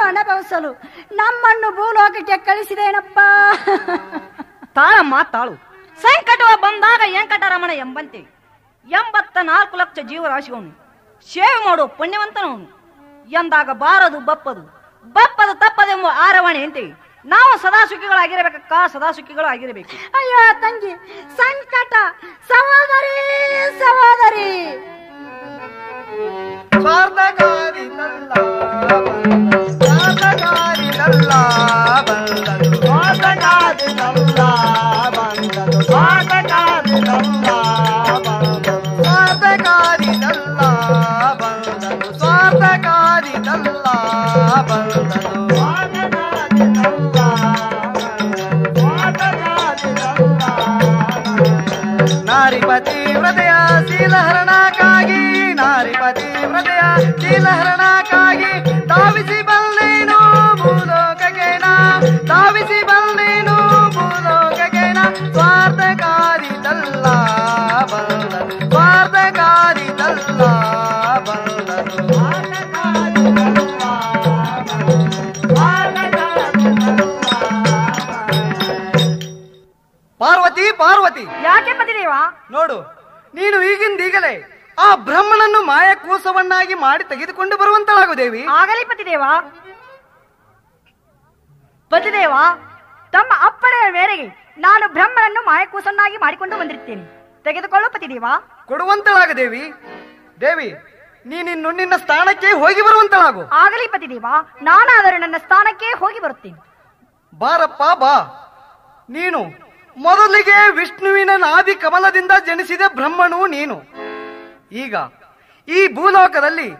ಅನುಭವಿಸಲು ನಮ್ಮನ್ನು ಭೂಲೋಕಕ್ಕೆ ಕಳಿಸಿದೇನಪ್ಪ. ತಾಳಮ್ಮ ತಾಳು ಸಂಕಟವ ಬಂದಾಗ ವೆಂಕಟರಮಣ ಎಂಬಂತೆ ಎಂಬತ್ತ ನಾಲ್ಕು ಲಕ್ಷ ಜೀವರಾಶಿಯವನು. ಸೇವೆ ಮಾಡುವ ಪುಣ್ಯವಂತನವನು. ಎಂದಾಗ ಬಾರದು ಬಪ್ಪದು. ಬಪ್ಪದು ತಪ್ಪದೆಂಬ ಆರವಣೆಯಂತೆ ನಾವು ಸದಾ ಸುಖಿಗಳಾಗಿರಬೇಕಕ್ಕ ಸದಾ ಸುಖಿಗಳಾಗಿರಬೇಕು ಅಯ್ಯೋ ತಂಗಿ ಸಂಕಟ ಸಹೋದರಿ ಸಹೋದರಿ. ಸ್ವಾರ್ಥಕಾರಿತಲ್ಲ ಸ್ವಾರ್ಥಕಾರಿತಲ್ಲ ಬಂದನು ಸ್ವಾತಕಾದಿನಲ್ಲ ಬಂದನು ಸ್ವಾತಕಾದಿನಲ್ಲ ಬಂದನು ಸ್ವಾರ್ಥಕಾರಿತಲ್ಲ ಬಂದನು ಸ್ವಾರ್ಥಕಾರಿತಲ್ಲ ಬಂದನು ಸ್ವಾತಕಾದಿನಲ್ಲ ಸ್ವಾತಕಾದಿನಲ್ಲ ನಾರಿಪತಿ ಹೃದಯ ಶೀಲಹರಣಕ್ಕಾಗಿ ನಾರಿಪತಿ ಹೃದಯ ಶೀಲಹರಣಕ್ಕಾಗಿ ಪಾರ್ವತಿ. ಯಾಕೆ ಪತಿದೇವ ನೋಡು. ನೀನು ಈಗಿಂದೀಗಲೇ ಆ ಬ್ರಹ್ಮನನ್ನು ಮಾಯಕೋಸವನ್ನಾಗಿ ಮಾಡಿ ತೆಗೆದುಕೊಂಡು ಬರುವಂತಳಾಗು ದೇವಿ ಆಗಲಿ ಪತಿದೇವ. ಪತಿದೇವ ತಮ್ಮ ಅಪ್ಪಣೆಯ ಮೇರೆಗೆ ನಾನು ಬ್ರಹ್ಮನನ್ನು ಮಾಯಕೂಸನ್ನಾಗಿ ಮಾಡಿಕೊಂಡು ಬಂದಿರ್ತೇನೆ ತೆಗೆದುಕೊಳ್ಳು ಪತಿದೇವ. ಕೊಡುವಂತಳಾಗು ದೇವಿ ದೇವಿ ನೀನಿನ್ನು ನಿನ್ನ ಸ್ಥಾನಕ್ಕೆ ಹೋಗಿ ಬರುವಂತಳಾಗು. ಆಗಲಿ ಪತಿದೇವ ನಾನಾದರೂ ನನ್ನ ಸ್ಥಾನಕ್ಕೆ ಹೋಗಿ ಬರುತ್ತೇನೆ. ಬಾರಪ್ಪ ಬಾ. ನೀನು ಮೊದಲಿಗೆ ವಿಷ್ಣುವಿನ ನಾಭಿ ಕಮಲದಿಂದ ಜನಿಸಿದ ಬ್ರಹ್ಮನು ನೀನು. ಈಗ ಈ ಭೂಲೋಕದಲ್ಲಿ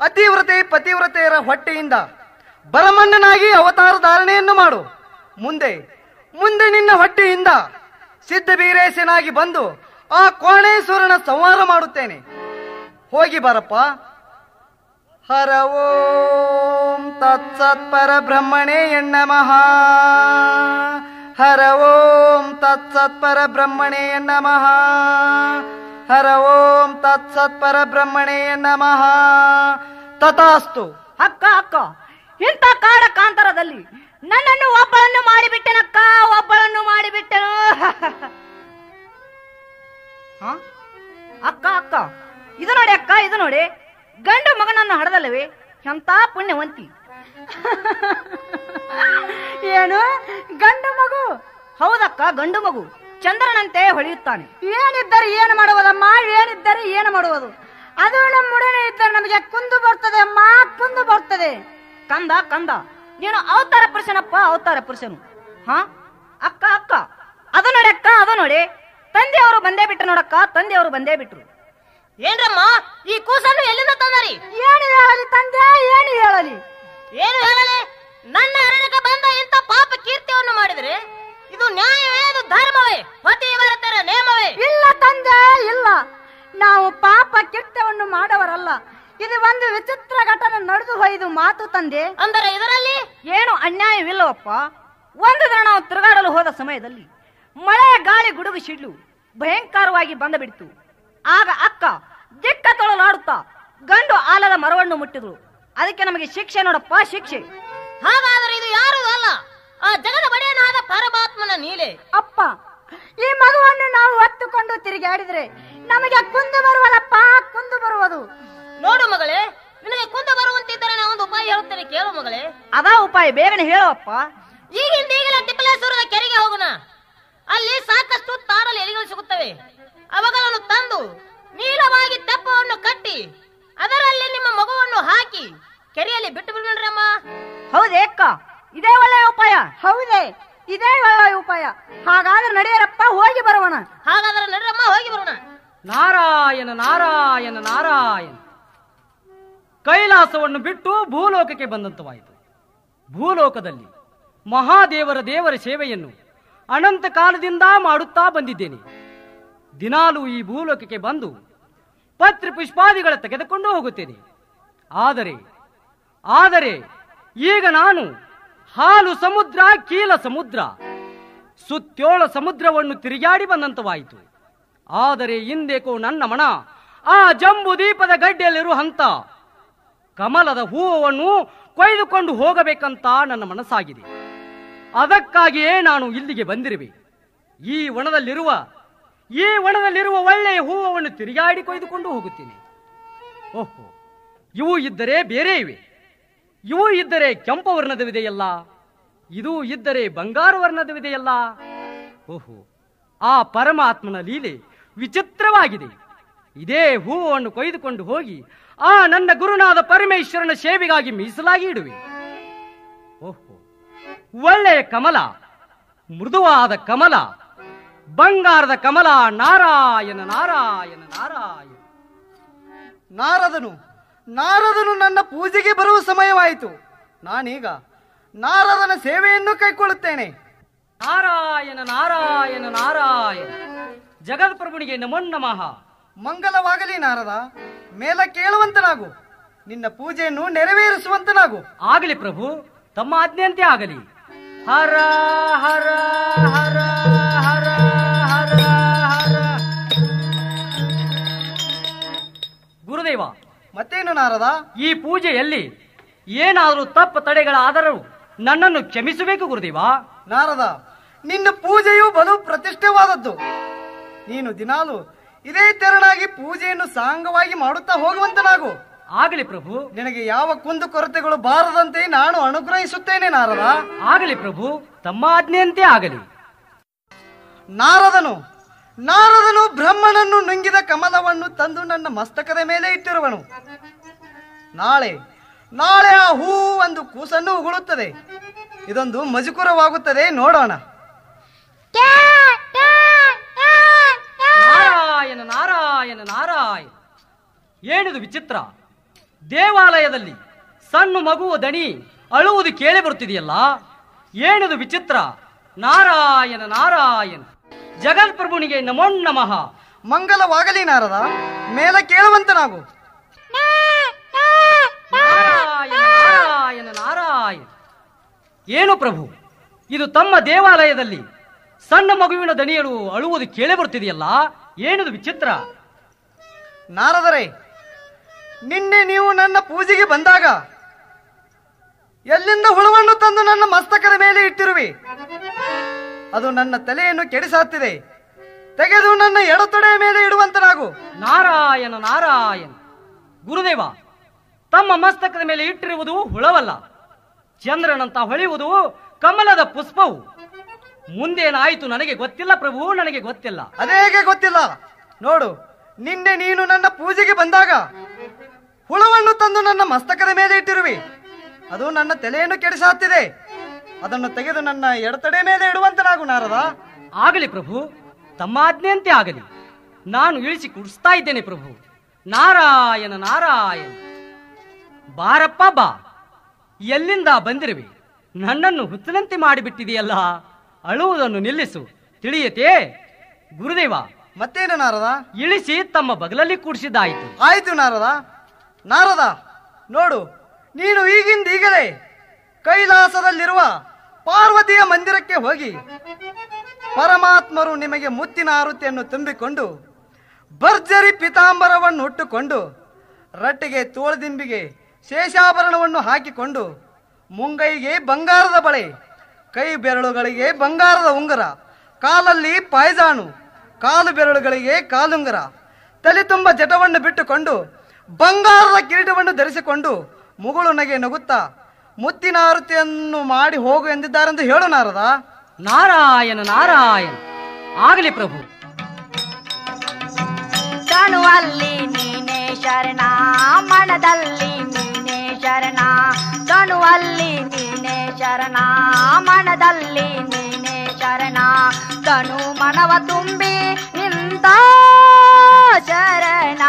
ಅತಿವ್ರತೆ ಪತಿವ್ರತೆಯರ ಹೊಟ್ಟೆಯಿಂದ ಬರಮಣ್ಣನಾಗಿ ಅವತಾರ ಧಾರಣೆಯನ್ನು ಮಾಡು. ಮುಂದೆ ಮುಂದೆ ನಿನ್ನ ಹೊಟ್ಟೆಯಿಂದ ಸಿದ್ಧಬೀರೇಶನಾಗಿ ಬಂದು ಆ ಕೋಣೇಶ್ವರನ ಸಂಹಾರ ಮಾಡುತ್ತೇನೆ. ಹೋಗಿ ಬರಪ್ಪ. ಹರ ಓಂ ಬ್ರಹ್ಮಣೇ ಎಣ್ಣ ನಮಃ ಹರ ಓಂ ತತ್ಸತ್ ಪರಬ್ರಹ್ಮಣೇ ನಮಃ ಹರ ಓಂ ತತ್ಸತ್ ಪರಬ್ರಹ್ಮಣೇ ನಮಃ ತಥಾಸ್ತು ಅಕ್ಕ ಅಕ್ಕ, ಇಂಥ ಕಾಡ ಕಾಂತರದಲ್ಲಿ ನನ್ನನ್ನು ಒಬ್ಬಳನ್ನು ಮಾಡಿಬಿಟ್ಟೆನಕ್ಕ, ಒಬ್ಬಳನ್ನು ಮಾಡಿಬಿಟ್ಟೆನು? ಅಕ್ಕ ಅಕ್ಕ, ಇದು ನೋಡಿ ಅಕ್ಕ, ಇದು ನೋಡಿ. ಗಂಡು ಮಗನನ್ನು ಹಡದಲ್ಲವೇ? ಎಂತ ಪುಣ್ಯವಂತಿ. *laughs* ಏನು? ಗಂಡು ಮಗು? ಹೌದಕ್ಕ ಗಂಡು ಮಗು. ಚಂದ್ರನಂತೆ ಹೊಳೆಯುತ್ತಾನೆ. ಏನಿದ್ದರೆ ಏನು ಮಾಡುವುದಮ್ಮ? ಏನಿದ್ದರೆ ಏನು ಮಾಡುವುದು? ಅದು ನಮ್ಮೊಡನೆ ಇದ್ದರೆ ನಮಗೆ ಕುಂದು ಬರ್ತದೆ ಅಮ್ಮ ಕುಂದು ಬರ್ತದೆ. ಕಂದ ಕಂದ. ನೀನು ಅವತಾರ ಪುರುಷನಪ್ಪ ಅವತಾರ ಪುರುಷನು. ಹಾ? ಅಕ್ಕ ಅಕ್ಕ. ಅದು ನೋಡಿ ಅಕ್ಕ ಅದು ನೋಡಿ. ತಂದೆಯವರು ಬಂದೇ ಬಿಟ್ರು ನೋಡಕ್ಕ ತಂದೆಯವರು ಬಂದೇ ಬಿಟ್ರು. ಏನ್ರಮ್ಮ ಈ ಕೂಸನ್ನು ಎಲ್ಲಿಂದ ತಂದರಿ? ಏನು ಹೇಳಲಿ ತಂದೆ ಏನು ಹೇಳಲಿ? ಏನು ಹೇಳಲಿ? ನನ್ನ ಅರಣ್ಯಕ್ಕೆ ಬಂದ ಇಂಥ ಪಾಪ ಕೀರ್ತಿಯನ್ನು ಮಾಡಿದ್ರೆ ಇದು ನ್ಯಾಯವೇ? ಇದು ಧರ್ಮವೇ? ಪತಿವರತರ ನೇಮವೇ? ಇಲ್ಲ ತಂದೆ ಇಲ್ಲ. ನಾವು ಪಾಪ ಕೃತ್ಯವನ್ನು ಮಾಡವರಲ್ಲ. ಇದು ಒಂದು ವಿಚಿತ್ರ ಘಟನೆ ನಡೆದು ಹೋಯ್ದು ಮಾತು ತಂದೆ. ಅಂದರೆ ಇದರಲ್ಲಿ? ಏನು ಅನ್ಯಾಯವಿಲ್ಲವಪ್ಪ? ಒಂದು ದಿನ ನಾವು ತಿರುಗಾಡಲು ಹೋದ ಸಮಯದಲ್ಲಿ ಮಳೆ ಗಾಳಿ ಗುಡುಗು ಸಿಡ್ಲು ಭಯಂಕರವಾಗಿ ಬಂದ ಬಿಡ್ತು ಆಗ ಅಕ್ಕ ದಿಕ್ಕ ತೊಳಲಾಡುತ್ತಾ ಗಂಡು ಆಲದ ಮರವನ್ನು ಮುಟ್ಟಿದ್ರು ಅದಕ್ಕೆ ನಮಗೆ ಶಿಕ್ಷೆ ನೋಡಪ್ಪ ಶಿಕ್ಷೆ. ಹಾಗಾದರೆ ಇದು ಯಾರು ಅಲ್ಲ. ಆ ಜಗದ ಒಡೆಯನಾದ ಪರಮಾತ್ಮನ ನೀಲೆ. ಅಪ್ಪ ಈ ಮಗುವನ್ನು ನಾವು ಹೊತ್ತುಕೊಂಡು ತಿರುಗಾಡಿದ್ರೆ ನಮಗೆ ಕುಂದು ಬರುವಲ್ಲಪ್ಪ ಕುಂದು ಬರುವುದು. ನೋಡು ಮಗಳೇ ನಿನಗೆ ಕುಂದು ಬರುವಂತಿದ್ದರೆ ನಾನು ಒಂದು ಉಪಾಯ ಹೇಳುತ್ತೇನೆ ಕೇಳು ಮಗಳೇ. ಅದಾ ಉಪಾಯ ಬೇಗನೆ ಹೇಳುವಪ್ಪ. ಈಗಿಂದ ಈಗಲೇ ಟಿಪ್ಪಲೇಶ್ವರದ ಕೆರೆಗೆ ಹೋಗೋಣ. ಅಲ್ಲಿ ಸಾಕಷ್ಟು ತಾರಲು ಎಲೆಗಳು ಸಿಗುತ್ತವೆ. ಅವುಗಳನ್ನು ತಂದು ನೀಲವಾಗಿ ತೆಪ್ಪವನ್ನು ಕಟ್ಟಿ ಅದರಲ್ಲಿ ನಿಮ್ಮ ಮಗುವನ್ನು ಹಾಕಿ ಕೆರೆಯಲ್ಲಿ ಬಿಟ್ಟು ಬಿಡ್ರಿ ಅಮ್ಮ? ಹೌದೇ ಅಕ್ಕ. ಇದೇ ಒಳ್ಳೆಯ ಉಪಾಯ. ಹೌದೇ. ಇದೇ ಒಳ್ಳೆಯ ಉಪಾಯ. ಹಾಗಾದ್ರೆ ನಡೆಯರಪ್ಪ ಹೋಗಿ ಬರೋಣ. ಹಾಗಾದ್ರೆ ನಡೆಯರಮ್ಮ ಹೋಗಿ ಬರೋಣ. ನಾರಾಯಣ ನಾರಾಯಣ ನಾರಾಯಣ. ಕೈಲಾಸವನ್ನು ಬಿಟ್ಟು ಭೂಲೋಕಕ್ಕೆ ಬಂದಂತವಾಯಿತು. ಭೂಲೋಕದಲ್ಲಿ ಮಹಾದೇವರ ದೇವರ ಸೇವೆಯನ್ನು ಅನಂತ ಕಾಲದಿಂದ ಮಾಡುತ್ತಾ ಬಂದಿದ್ದೇನೆ. ದಿನಾಲೂ ಈ ಭೂಲೋಕಕ್ಕೆ ಬಂದು ಪತ್ರ ಪುಷ್ಪಾದಿಗಳ ತೆಗೆದುಕೊಂಡು ಹೋಗುತ್ತೇನೆ. ಆದರೆ ಆದರೆ, ಈಗ ನಾನು ಹಾಲು ಸಮುದ್ರ, ಕೀಲ ಸಮುದ್ರ, ಸುತ್ತೋಳ ಸಮುದ್ರವನ್ನು ತಿರುಗಾಡಿ ಬಂದಂತವಾಯಿತು. ಆದರೆ ಇಂದೇಕೋ ನನ್ನ ಮನ ಆ ಜಂಬು ದೀಪದ ಗಡ್ಡೆಯಲ್ಲಿರುವಂತ ಕಮಲದ ಹೂವನ್ನು ಕೊಯ್ದುಕೊಂಡು ಹೋಗಬೇಕಂತ ನನ್ನ ಮನಸ್ಸಾಗಿದೆ. ಅದಕ್ಕಾಗಿಯೇ ನಾನು ಇಲ್ಲಿಗೆ ಬಂದಿರುವೆ. ಈ ವನದಲ್ಲಿರುವ ಈ ವನದಲ್ಲಿರುವ ಒಳ್ಳೆಯ ಹೂವನ್ನು ತಿರುಗಾಡಿ ಕೊಯ್ದುಕೊಂಡು ಹೋಗುತ್ತೇನೆ. ಓಹೋ, ಇವು ಇದ್ದರೆ ಬೇರೆ ಇವೆ. ಇವು ಇದ್ದರೆ ಕೆಂಪು ವರ್ಣದವಿದೆಯಲ್ಲ. ಇದು ಇದ್ದರೆ ಬಂಗಾರ ವರ್ಣದವಿದೆಯಲ್ಲ. ಓಹೋ, ಆ ಪರಮಾತ್ಮನ ಲೀಲೆ ವಿಚಿತ್ರವಾಗಿದೆ. ಇದೇ ಹೂವನ್ನು ಕೊಯ್ದುಕೊಂಡು ಹೋಗಿ ಆ ನನ್ನ ಗುರುನಾದ ಪರಮೇಶ್ವರನ ಸೇವೆಗಾಗಿ ಮೀಸಲಾಗಿ ಇಡುವೆ. ಓಹೋ, ಒಳ್ಳೆಯ ಕಮಲ, ಮೃದುವಾದ ಕಮಲ ಬಂಗಾರದ ಕಮಲ, ನಾರಾಯಣ ನಾರಾಯಣ ನಾರಾಯಣ. ನಾರದನು ನಾರದನು ನನ್ನ ಪೂಜೆಗೆ ಬರುವ ಸಮಯವಾಯಿತು. ನಾನೀಗ ನಾರದನ ಸೇವೆಯನ್ನು ಕೈಕೊಳ್ಳುತ್ತೇನೆ. ನಾರಾಯಣ ನಾರಾಯಣ ನಾರಾಯಣ. ಜಗತ್ಪ್ರಭುನಿಗೆ ನಮೋ ನಮಃ. ಮಂಗಲವಾಗಲಿ ನಾರದ, ಮೇಲ ಕೇಳುವಂತನಾಗು. ನಿನ್ನ ಪೂಜೆಯನ್ನು ನೆರವೇರಿಸುವಂತನಾಗು. ಆಗಲಿ ಪ್ರಭು, ತಮ್ಮ ಆಜ್ಞೆಯಂತೆ ಆಗಲಿ. ಹರ ಹರ ಹರ. ಗುರುದೇವ ಮತ್ತೇನು ನಾರದ? ಈ ಪೂಜೆಯಲ್ಲಿ ಏನಾದರೂ ತಪ್ಪು ತಡೆಗಳಾದರೂ ನನ್ನನ್ನು ಕ್ಷಮಿಸಬೇಕು ಗುರುದೇವ. ನಾರದ ನಿನ್ನ ಪೂಜೆಯು ಬಲು ಪ್ರತಿಷ್ಠೆವಾದದ್ದು. ನೀನು ದಿನಾಲು ಇದೇ ತೆರನಾಗಿ ಪೂಜೆಯನ್ನು ಸಾಂಗವಾಗಿ ಮಾಡುತ್ತಾ ಹೋಗುವಂತನಾಗು. ಆಗಲಿ ಪ್ರಭು. ನಿನಗೆ ಯಾವ ಕುಂದು ಕೊರತೆಗಳು ಬಾರದಂತೆ ನಾನು ಅನುಗ್ರಹಿಸುತ್ತೇನೆ ನಾರದ. ಆಗಲಿ ಪ್ರಭು ತಮ್ಮ ಆಜ್ಞೆಯಂತೆ ಆಗಲಿ. ನಾರದನು ನಾರದನು ಬ್ರಹ್ಮನನ್ನು ನುಂಗಿದ ಕಮಲವನ್ನು ತಂದು ನನ್ನ ಮಸ್ತಕದ ಮೇಲೆ ಇಟ್ಟಿರುವನು. ನಾಳೆ ನಾಳೆ ಆ ಹೂ ಒಂದು ಕೂಸನ್ನು ಉಗುಳುತ್ತದೆ. ಇದೊಂದು ಮಜುಕುರವಾಗುತ್ತದೆ ನೋಡೋಣ. ನಾರಾಯಣ ನಾರಾಯಣ ನಾರಾಯಣ. ಏನಿದು ವಿಚಿತ್ರ? ದೇವಾಲಯದಲ್ಲಿ ಸಣ್ಣ ಮಗುವ ದಣಿ ಅಳುವುದು ಕೇಳಿ ಬರುತ್ತಿದೆಯಲ್ಲ? ಏನಿದು ವಿಚಿತ್ರ? ನಾರಾಯಣ ನಾರಾಯಣ. ಜಗತ್ಪ್ರಭುನಿಗೆ ನಮೋ ನಮಃ. ಮಂಗಲವಾಗಲಿ ನಾರದ ಮೇಲೆ ಕೇಳುವಂತನಾಗು. ನಾರಾಯಣ ನಾರಾಯಣ ನಾರಾಯಣ. ಏನು ಪ್ರಭು ಇದು ತಮ್ಮ ದೇವಾಲಯದಲ್ಲಿ ಸಣ್ಣ ಮಗುವಿನ ದನಿಯಲು ಅಳುವುದು ಕೇಳಿ ಬರುತ್ತಿದೆಯಲ್ಲ ಏನಿದು ವಿಚಿತ್ರ? ನಾರದರೇ ನಿನ್ನೆ ನೀವು ನನ್ನ ಪೂಜೆಗೆ ಬಂದಾಗ ಎಲ್ಲಿಂದ ಹುಳುವನ್ನು ತಂದು ನನ್ನ ಮಸ್ತಕರ ಮೇಲೆ ಇಟ್ಟಿರುವಿ? ಅದು ನನ್ನ ತಲೆಯನ್ನು ಕೆಡಿಸಾತ್ತಿದೆ. ತೆಗೆದು ನನ್ನ ಎಡತೊಡೆಯ ಮೇಲೆ ಇಡುವಂತನಾಗು. ನಾರಾಯಣ ನಾರಾಯಣ. ಗುರುದೇವ ತಮ್ಮ ಮಸ್ತಕದ ಮೇಲೆ ಇಟ್ಟಿರುವುದು ಹುಳವಲ್ಲ. ಚಂದ್ರನಂತ ಹೊಳೆಯುವುದು ಕಮಲದ ಪುಷ್ಪವು. ಮುಂದೇನಾಯಿತು ನನಗೆ ಗೊತ್ತಿಲ್ಲ ಪ್ರಭು ನನಗೆ ಗೊತ್ತಿಲ್ಲ. ಅದೇಗೆ ಗೊತ್ತಿಲ್ಲ? ನೋಡು ನಿನ್ನೆ ನೀನು ನನ್ನ ಪೂಜೆಗೆ ಬಂದಾಗ ಹುಳವನ್ನು ತಂದು ನನ್ನ ಮಸ್ತಕದ ಮೇಲೆ ಇಟ್ಟಿರುವಿ. ಅದು ನನ್ನ ತಲೆಯನ್ನು ಕೆಡಿಸಾತ್ತಿದೆ. ಅದನ್ನು ತೆಗೆದು ನನ್ನ ಎಡತಡೆ ಮೇಲೆ ಇಡುವಂತನಾಗು ನಾರದ. ಆಗಲಿ ಪ್ರಭು ತಮ್ಮ ಆಜ್ಞೆಯಂತೆ ಆಗಲಿ. ನಾನು ಇಳಿಸಿ ಕುಡಿಸ್ತಾ ಇದ್ದೇನೆ ಪ್ರಭು. ನಾರಾಯಣ ನಾರಾಯಣ. ಬಾರಪ್ಪ ಬಾ. ಎಲ್ಲಿಂದ ಬಂದಿರುವೆ? ನನ್ನನ್ನು ಹುತ್ತಿನಂತೆ ಮಾಡಿಬಿಟ್ಟಿದೆಯಲ್ಲ? ಅಳುವುದನ್ನು ನಿಲ್ಲಿಸು. ತಿಳಿಯತೆ? ಗುರುದೇವ. ಮತ್ತೇನು ನಾರದ? ಇಳಿಸಿ ತಮ್ಮ ಬಗಲಲ್ಲಿ ಕೂಡಿಸಿದ್ದಾಯಿತು. ಆಯ್ತು ನಾರದ. ನಾರದ ನೋಡು ನೀನು ಈಗಿಂದ ಈಗಲೇ ಕೈಲಾಸದಲ್ಲಿರುವ ಪಾರ್ವತಿಯ ಮಂದಿರಕ್ಕೆ ಹೋಗಿ ಪರಮಾತ್ಮರು ನಿಮಗೆ ಮುತ್ತಿನ ಆರುತಿಯನ್ನು ತುಂಬಿಕೊಂಡು, ಭರ್ಜರಿ ಪಿತಾಂಬರವನ್ನು ಹುಟ್ಟುಕೊಂಡು ರಟ್ಟಿಗೆ ತೋಳದಿಂಬಿಗೆ ಶೇಷಾಭರಣವನ್ನು ಹಾಕಿಕೊಂಡು, ಮುಂಗೈಗೆ ಬಂಗಾರದ ಬಳೆ, ಕೈ ಬೆರಳುಗಳಿಗೆ ಬಂಗಾರದ ಉಂಗುರ, ಕಾಲಲ್ಲಿ ಪಾಯ್ಜಾಣು ಕಾಲು ಬೆರಳುಗಳಿಗೆ ಕಾಲುಂಗುರ, ತಲೆ ತುಂಬ ಜಟವನ್ನು ಬಿಟ್ಟುಕೊಂಡು ಬಂಗಾರದ ಕಿರೀಟವನ್ನು ಧರಿಸಿಕೊಂಡು ಮುಗುಳು ನಗೆ ನಗುತ್ತಾ ಮುತ್ತಿನ ಆರತಿಯನ್ನು ಮಾಡಿ ಹೋಗು ಎಂದಿದ್ದಾರೆಂದು ಹೇಳು ನಾರದ. ನಾರಾಯಣ ನಾರಾಯಣ. ಆಗಲಿ ಪ್ರಭು. ತನುವಲ್ಲಿ ನೀನೇ ಶರಣ ಮನದಲ್ಲಿ ನೀನೇ ಶರಣ. ತನುವಲ್ಲಿ ನೀನೇ ಶರಣ ಮನದಲ್ಲಿ ನೀನೇ ಶರಣ. ತನು ಮನವ ತುಂಬಿ ನಿಂತ ಶರಣ.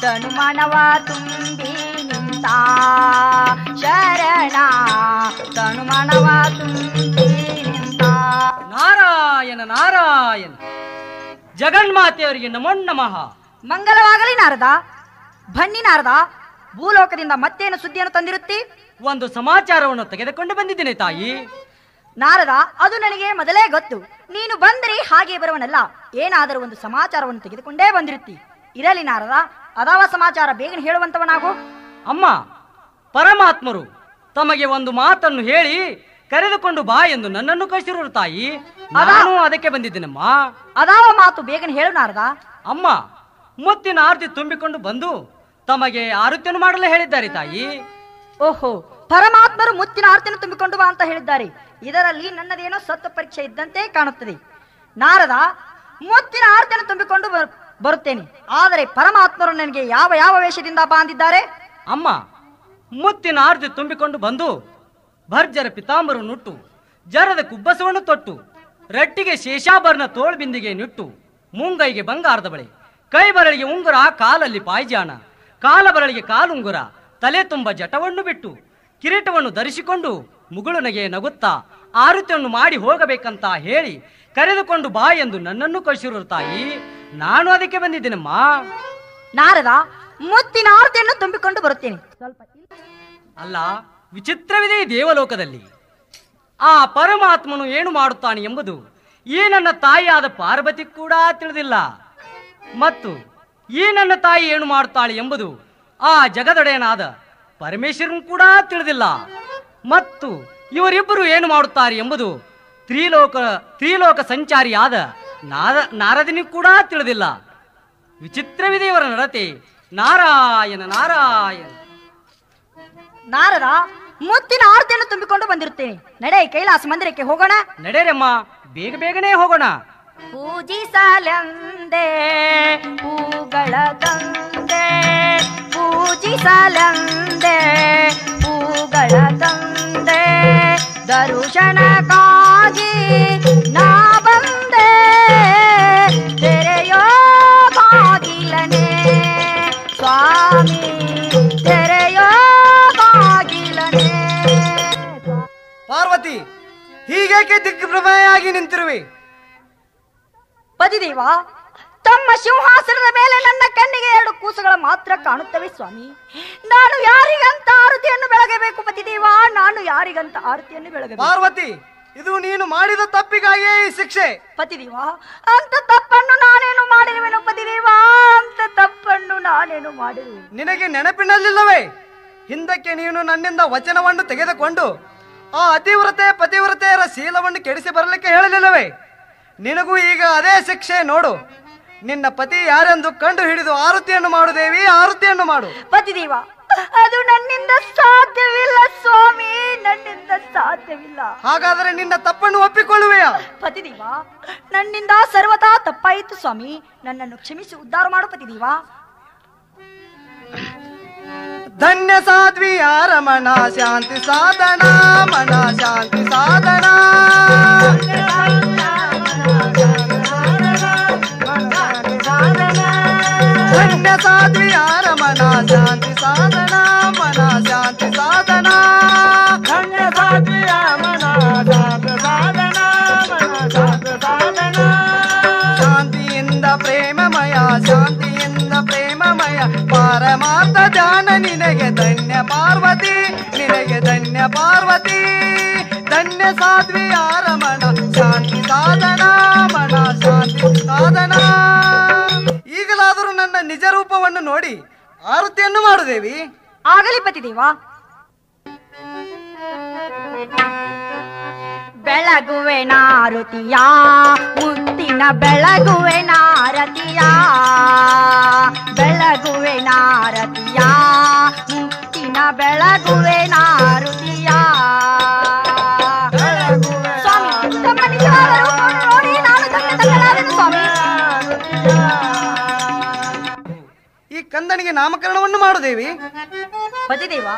ತನು ಮನವ ತುಂಬಿ ಶರಣ ನಾರಾಯಣ ನಾರಾಯಣ. ಜಗನ್ಮಾತೆಯವರಿಗೆ ನಮೋ ನಮಃ. ಮಂಗಲವಾಗಲಿ ನಾರದ ಬನ್ನಿ ನಾರದ ಭೂಲೋಕದಿಂದ ಮತ್ತೇನು ಸುದ್ದಿಯನ್ನು ತಂದಿರುತ್ತಿ? ಒಂದು ಸಮಾಚಾರವನ್ನು ತೆಗೆದುಕೊಂಡು ಬಂದಿದ್ದೇನೆ ತಾಯಿ. ನಾರದ ಅದು ನನಗೆ ಮೊದಲೇ ಗೊತ್ತು. ನೀನು ಬಂದರೆ ಹಾಗೆ ಬರುವನಲ್ಲ. ಏನಾದರೂ ಒಂದು ಸಮಾಚಾರವನ್ನು ತೆಗೆದುಕೊಂಡೇ ಬಂದಿರುತ್ತಿ. ಇರಲಿ ನಾರದ ಅದಾವ ಸಮಾಚಾರ ಬೇಗನೆ ಹೇಳುವಂತವನಾಗು. ಅಮ್ಮ ಪರಮಾತ್ಮರು ತಮಗೆ ಒಂದು ಮಾತನ್ನು ಹೇಳಿ ಕರೆದುಕೊಂಡು ಬಾ ಎಂದು ನನ್ನನ್ನು ಕಳಿಸಿರುವ ತಾಯಿ. ನಾನು ಅದಕ್ಕೆ ಬಂದಿದ್ದೇನಮ್ಮ? ಅದಾವ ಮಾತು ಬೇಗನೆ ಹೇಳು ನಾರದ. ಅಮ್ಮ ಮುತ್ತಿನ ಆರತಿ ತುಂಬಿಕೊಂಡು ಬಂದು ತಮಗೆ ಆರತಿಯನ್ನು ಮಾಡಲು ಹೇಳಿದ್ದಾರೆ ತಾಯಿ. ಓಹೋ ಪರಮಾತ್ಮರು ಮುತ್ತಿನ ಆರತಿಯನ್ನು ತುಂಬಿಕೊಂಡು ಬಾ ಅಂತ ಹೇಳಿದ್ದಾರೆ. ಇದರಲ್ಲಿ ನನ್ನದೇನೋ ಸತ್ವ ಪರೀಕ್ಷೆ ಇದ್ದಂತೆ ಕಾಣುತ್ತದೆ. ನಾರದ ಮುತ್ತಿನ ಆರತಿಯನ್ನು ತುಂಬಿಕೊಂಡು ಬರುತ್ತೇನೆ. ಆದರೆ ಪರಮಾತ್ಮರು ನನಗೆ ಯಾವ ಯಾವ ವೇಷದಿಂದ ಬಾಂದಿದ್ದಾರೆ ಅಮ್ಮ, ಮುತ್ತಿನ ಆರ್ಜಿ ತುಂಬಿಕೊಂಡು ಬಂದು ಭರ್ಜರ ಪಿತಾಂಬರು ನುಟ್ಟು, ಜರದ ಕುಬ್ಬಸವನ್ನು ತೊಟ್ಟು, ರಟ್ಟಿಗೆ ಶೇಷಾಭರಣ ತೋಳ್ಬಿಂದಿಗೆ ನಿಟ್ಟು, ಮುಂಗೈಗೆ ಬಂಗಾರದ ಬಳೆ, ಕೈ ಬರಳಿಗೆ ಉಂಗುರ, ಕಾಲಲ್ಲಿ ಪಾಯ್ಜಾಣ, ಕಾಲ ಬರಳಿಗೆ ಕಾಲುಂಗುರ, ತಲೆ ತುಂಬ ಜಟವನ್ನು ಬಿಟ್ಟು, ಕಿರೀಟವನ್ನು ಧರಿಸಿಕೊಂಡು ಮುಗುಳುನಗೆ ನಗುತ್ತಾ, ಆರುತಿಯನ್ನು ಮಾಡಿ ಹೋಗಬೇಕಂತ ಹೇಳಿ ಕರೆದುಕೊಂಡು ಬಾ ಎಂದು ನನ್ನನ್ನು ಕಳಿಸಿರುವ ತಾಯಿ. ನಾನು ಅದಕ್ಕೆ ಬಂದಿದ್ದೇನಮ್ಮ? ನಾರದ ಮುತ್ತಿನ ಆರತಿಯನ್ನು ತುಂಬಿಕೊಂಡು ಬರುತ್ತೇನೆ. ಸ್ವಲ್ಪ ಅಲ್ಲ ವಿಚಿತ್ರವಿದೆ ಈ ದೇವಲೋಕದಲ್ಲಿ. ಆ ಪರಮಾತ್ಮನು ಏನು ಮಾಡುತ್ತಾನೆ ಎಂಬುದು ಈ ನನ್ನ ತಾಯಿಯಾದ ಪಾರ್ವತಿ ಕೂಡ ತಿಳಿದಿಲ್ಲ. ಮತ್ತು ಈ ನನ್ನ ತಾಯಿ ಏನು ಮಾಡುತ್ತಾಳೆ ಎಂಬುದು ಆ ಜಗದೊಡೆಯನಾದ ಪರಮೇಶ್ವರನ್ ಕೂಡ ತಿಳಿದಿಲ್ಲ. ಮತ್ತು ಇವರಿಬ್ಬರು ಏನು ಮಾಡುತ್ತಾರೆ ಎಂಬುದು ತ್ರಿಲೋಕ ತ್ರಿಲೋಕ ಸಂಚಾರಿಯಾದ ನಾರ ನಾರದನಿಗೂ ಕೂಡ ತಿಳಿದಿಲ್ಲ. ವಿಚಿತ್ರವಿದೆ ಇವರ ನಡತೆ. ನಾರಾಯಣ ನಾರಾಯಣ. ನಾರದ ಮುತ್ತಿನ ಆರತಿಯನ್ನು ತುಂಬಿಕೊಂಡು ಬಂದಿರುತ್ತೇನೆ ನಡೆ ಕೈಲಾಸ ಮಂದಿರಕ್ಕೆ ಹೋಗೋಣ. ನಡೆರಮ್ಮ ಬೇಗ ಬೇಗನೆ ಹೋಗೋಣ. ಪೂಜಿಸಲೆಂದೆ ಹೂಗಳ ತಂದೆ. ಪೂಜಿಸಲೆಂದೆ ಹೂಗಳ ತಂದೆ. ದರ್ಶನಕ್ಕಾಗಿ ನಾ ಬಂದೆ. ಸ್ವಾಮಿ ತೆರೆಯೋ ಬಾಗಿಲನೇ. ಪಾರ್ವತಿ ಹೀಗೇಕೆ ದಿಗ್ಭ್ರಮೆಯಾಗಿ ನಿಂತಿರುವೆ? ಪತಿದೇವ ತಮ್ಮ ಸಿಂಹಾಸನದ ಮೇಲೆ ನನ್ನ ಕಣ್ಣಿಗೆ ಎರಡು ಕೂಸುಗಳ ಮಾತ್ರ ಕಾಣುತ್ತವೆ ಸ್ವಾಮಿ. ನಾನು ಯಾರಿಗಂತ ಆರತಿಯನ್ನು ಬೆಳಗಬೇಕು ಪತಿದೇವ? ನಾನು ಯಾರಿಗಂತ ಆರತಿಯನ್ನು ಬೆಳಗಬೇಕು? ಪಾರ್ವತಿ ಇದು ನೀನು ಮಾಡಿದ ತಪ್ಪಿಗಾಗಿಯೇ ಈ ಶಿಕ್ಷೆ. ಪತಿದೇವ ಅಂತ ತಪ್ಪನ್ನು ನಾನೇನು ಮಾಡಿರುವೆ ನಿನಗೆ ನೆನಪಿನಲ್ಲಿಲ್ಲವೇ? ಹಿಂದಕ್ಕೆ ನೀನು ನನ್ನಿಂದ ವಚನವನ್ನು ತೆಗೆದುಕೊಂಡು ಆ ಅತಿವ್ರತೆ ಪತಿವ್ರತೆಯರ ಶೀಲವನ್ನು ಕೆಡಿಸಿ ಬರಲಿಕ್ಕೆ ಹೇಳಲಿಲ್ಲವೇ? ನಿನಗೂ ಈಗ ಅದೇ ಶಿಕ್ಷೆ ನೋಡು. ನಿನ್ನ ಪತಿ ಯಾರೆಂದು ಕಂಡು ಹಿಡಿದು ಆರುತಿಯನ್ನು ಮಾಡು ದೇವಿ ಆರುತಿಯನ್ನು ಮಾಡು. ಪತಿದೇವ ಅದು ನನ್ನಿಂದ ಸಾಧ್ಯವಿಲ್ಲ ಸ್ವಾಮಿ ನನ್ನಿಂದ ಸಾಧ್ಯವಿಲ್ಲ. ಹಾಗಾದರೆ ನಿನ್ನ ತಪ್ಪನ್ನು ಒಪ್ಪಿಕೊಳ್ಳುವೆಯಾ? ಪತಿದೇವ ನನ್ನಿಂದ ಸರ್ವತಾ ತಪ್ಪಾಯಿತು ಸ್ವಾಮಿ ನನ್ನನ್ನು ಕ್ಷಮಿಸಿ ಉದ್ಧಾರ ಮಾಡು ಪತಿದೇವ. ಧನ್ಯ ಸಾಧ್ವಿಯ ರಮಣ ಶಾಂತಿ ಸಾಧನ ಮನ ಶಾಂತಿ ಸಾಧನ ಧನ್ಯ ಸಾಧ್ವಿಯ ರಮಣ ಶಾಂತಿ ಸಾಧನ ಮನ ಶಾಂತಿ ಸಾಧನ ಪಾರ್ವತಿ, ನಿನಗೆ ಧನ್ಯ ಪಾರ್ವತಿ. ಧನ್ಯ ಸಾಧ್ವಿಯ ರಮಣ ಶಾಂತಿ ಸಾಧನ, ಮಣ ಶಾಂತಿ ಸಾಧನ. ಈಗಲಾದರೂ ನನ್ನ ನಿಜ ರೂಪವನ್ನು ನೋಡಿ ಆರತಿಯನ್ನು ಮಾಡುದೇವಿ. ಆಗಲಿ ಪತಿದೇವ. ಬೆಳಗುವೆ ನಾರುತಿಯ ಮುತ್ತಿನ ಬೆಳಗುವೆ ನಾರತಿಯ ಬೆಳಗುವೆ ನಾರತಿಯ ಮುತ್ತಿನ ಬೆಳಗುವೆ ನಾರುತಿಯ. ಸ್ವಾಮಿ ನೋಡಿ ನಾನು ಸ್ವಾಮಿ. ಈ ಕಂದನಿಗೆ ನಾಮಕರಣವನ್ನು ಮಾಡುದೇವಿ ಪತಿದೇವ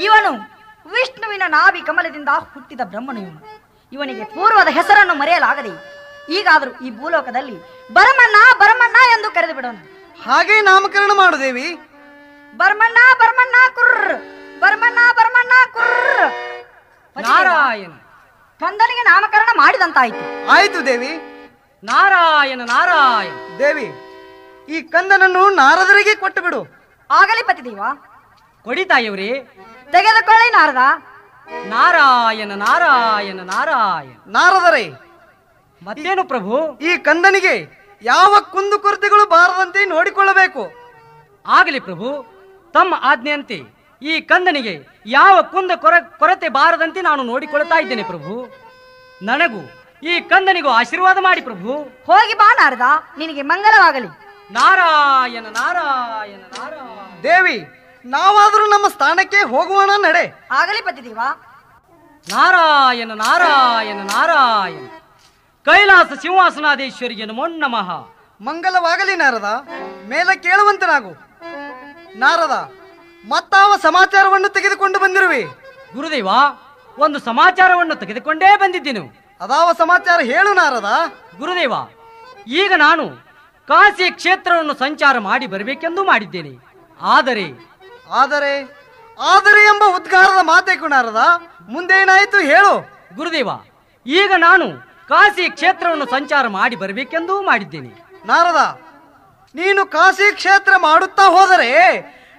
ಇವನು ವಿಷ್ಣುವಿನ ನಾಭಿ ಕಮಲದಿಂದ ಹುಟ್ಟಿದ ಬ್ರಹ್ಮನು ಇವನು. ಇವನಿಗೆ ಪೂರ್ವದ ಹೆಸರನ್ನು ಮರೆಯಲಾಗದೆ ಈಗಾದರೂ ಈ ಭೂಲೋಕದಲ್ಲಿ ಬರಮಣ್ಣ ಬರಮಣ್ಣ ಎಂದು ಕರೆದು ಬಿಡೋಣ ಹಾಗೆ ನಾಮಕರಣ ಮಾಡುದೇವಿ ಬರ್ಮಣ್ಣ ಬರ್ಮಣ್ಣ ಕುರ್ರ್. ಬರ್ಮಣ್ಣ ಬರ್ಮಣ್ಣ ಕುರ್ರ್. ನಾರಾಯಣ. ಕಂದನಿಗೆ ನಾಮಕರಣ ಮಾಡಿದಂತಾಯ್ತು. ಆಯ್ತು ದೇವಿ. ನಾರಾಯಣ ನಾರಾಯಣ. ದೇವಿ ಈ ಕಂದನನ್ನು ನಾರದರಿಗೆ ಕೊಟ್ಟು ಬಿಡು. ಆಗಲಿ ಪತಿದೇವ ಕೊಡಿ ತಾಯಿಯವ್ರಿ. ತೆಗೆದುಕೊಳ್ಳಿ ನಾರದ. ನಾರಾಯಣ ನಾರಾಯಣ ನಾರಾಯಣ. ನಾರದರೇ ಮತ್ತೇನು ಪ್ರಭು? ಈ ಕಂದನಿಗೆ ಯಾವ ಕುಂದು ಕೊರತೆಗಳು ಬಾರದಂತೆ ನೋಡಿಕೊಳ್ಳಬೇಕು. ಆಗಲಿ ಪ್ರಭು. ತಮ್ಮ ಆಜ್ಞೆಯಂತೆ ಈ ಕಂದನಿಗೆ ಯಾವ ಕುಂದ ಕೊರ ಕೊರತೆ ಬಾರದಂತೆ ನಾನು ನೋಡಿಕೊಳ್ತಾ ಇದ್ದೇನೆ ಪ್ರಭು. ನನಗೂ ಈ ಕಂದನಿಗೂ ಆಶೀರ್ವಾದ ಮಾಡಿ ಪ್ರಭು. ಹೋಗಿ ಬಾ ನಾರದ ನಿನಗೆ ಮಂಗಲವಾಗಲಿ. ನಾರಾಯಣ ನಾರಾಯಣ ನಾರಾಯಣ. ದೇವಿ ನಾವಾದರೂ ನಮ್ಮ ಸ್ಥಾನಕ್ಕೆ ಹೋಗುವಣ ನಡೆ. ಆಗಲಿ ಪತಿದೇವ. ನಾರಾಯಣ ನಾರಾಯಣ ನಾರಾಯಣ. ಕೈಲಾಸ ಸಿಂಹಾಸನಾಧೀಶ್ವರಿಗೆ ನಮೋ ನಮಃ. ಮಂಗಲವಾಗಲಿ ನಾರದ ಮೇಲೆ ಕೇಳುವಂತನಾಗು. ನಾರದ ಮತ್ತಾವ ಸಮಾಚಾರವನ್ನು ತೆಗೆದುಕೊಂಡು ಬಂದಿರುವೆ. ಗುರುದೇವ ಒಂದು ಸಮಾಚಾರವನ್ನು ತೆಗೆದುಕೊಂಡೇ ಬಂದಿದ್ದೇನು? ಅದಾವ ಸಮಾಚಾರ ಹೇಳು ನಾರದ. ಗುರುದೇವ ಈಗ ನಾನು ಕಾಶಿ ಕ್ಷೇತ್ರವನ್ನು ಸಂಚಾರ ಮಾಡಿ ಬರಬೇಕೆಂದು ಮಾಡಿದ್ದೇನೆ. ಆದರೆ ಆದರೆ ಆದರೆ ಎಂಬ ಉದ್ಗಾರದ ಮಾತೇಕು ನಾರದ. ಮುಂದೇನಾಯಿತು ಹೇಳು. ಗುರುದೇವ ಈಗ ನಾನು ಕಾಶಿ ಕ್ಷೇತ್ರವನ್ನು ಸಂಚಾರ ಮಾಡಿ ಬರಬೇಕೆಂದು ಮಾಡಿದ್ದೇನೆ. ನಾರದ ನೀನು ಕಾಶಿ ಕ್ಷೇತ್ರ ಮಾಡುತ್ತಾ ಹೋದರೆ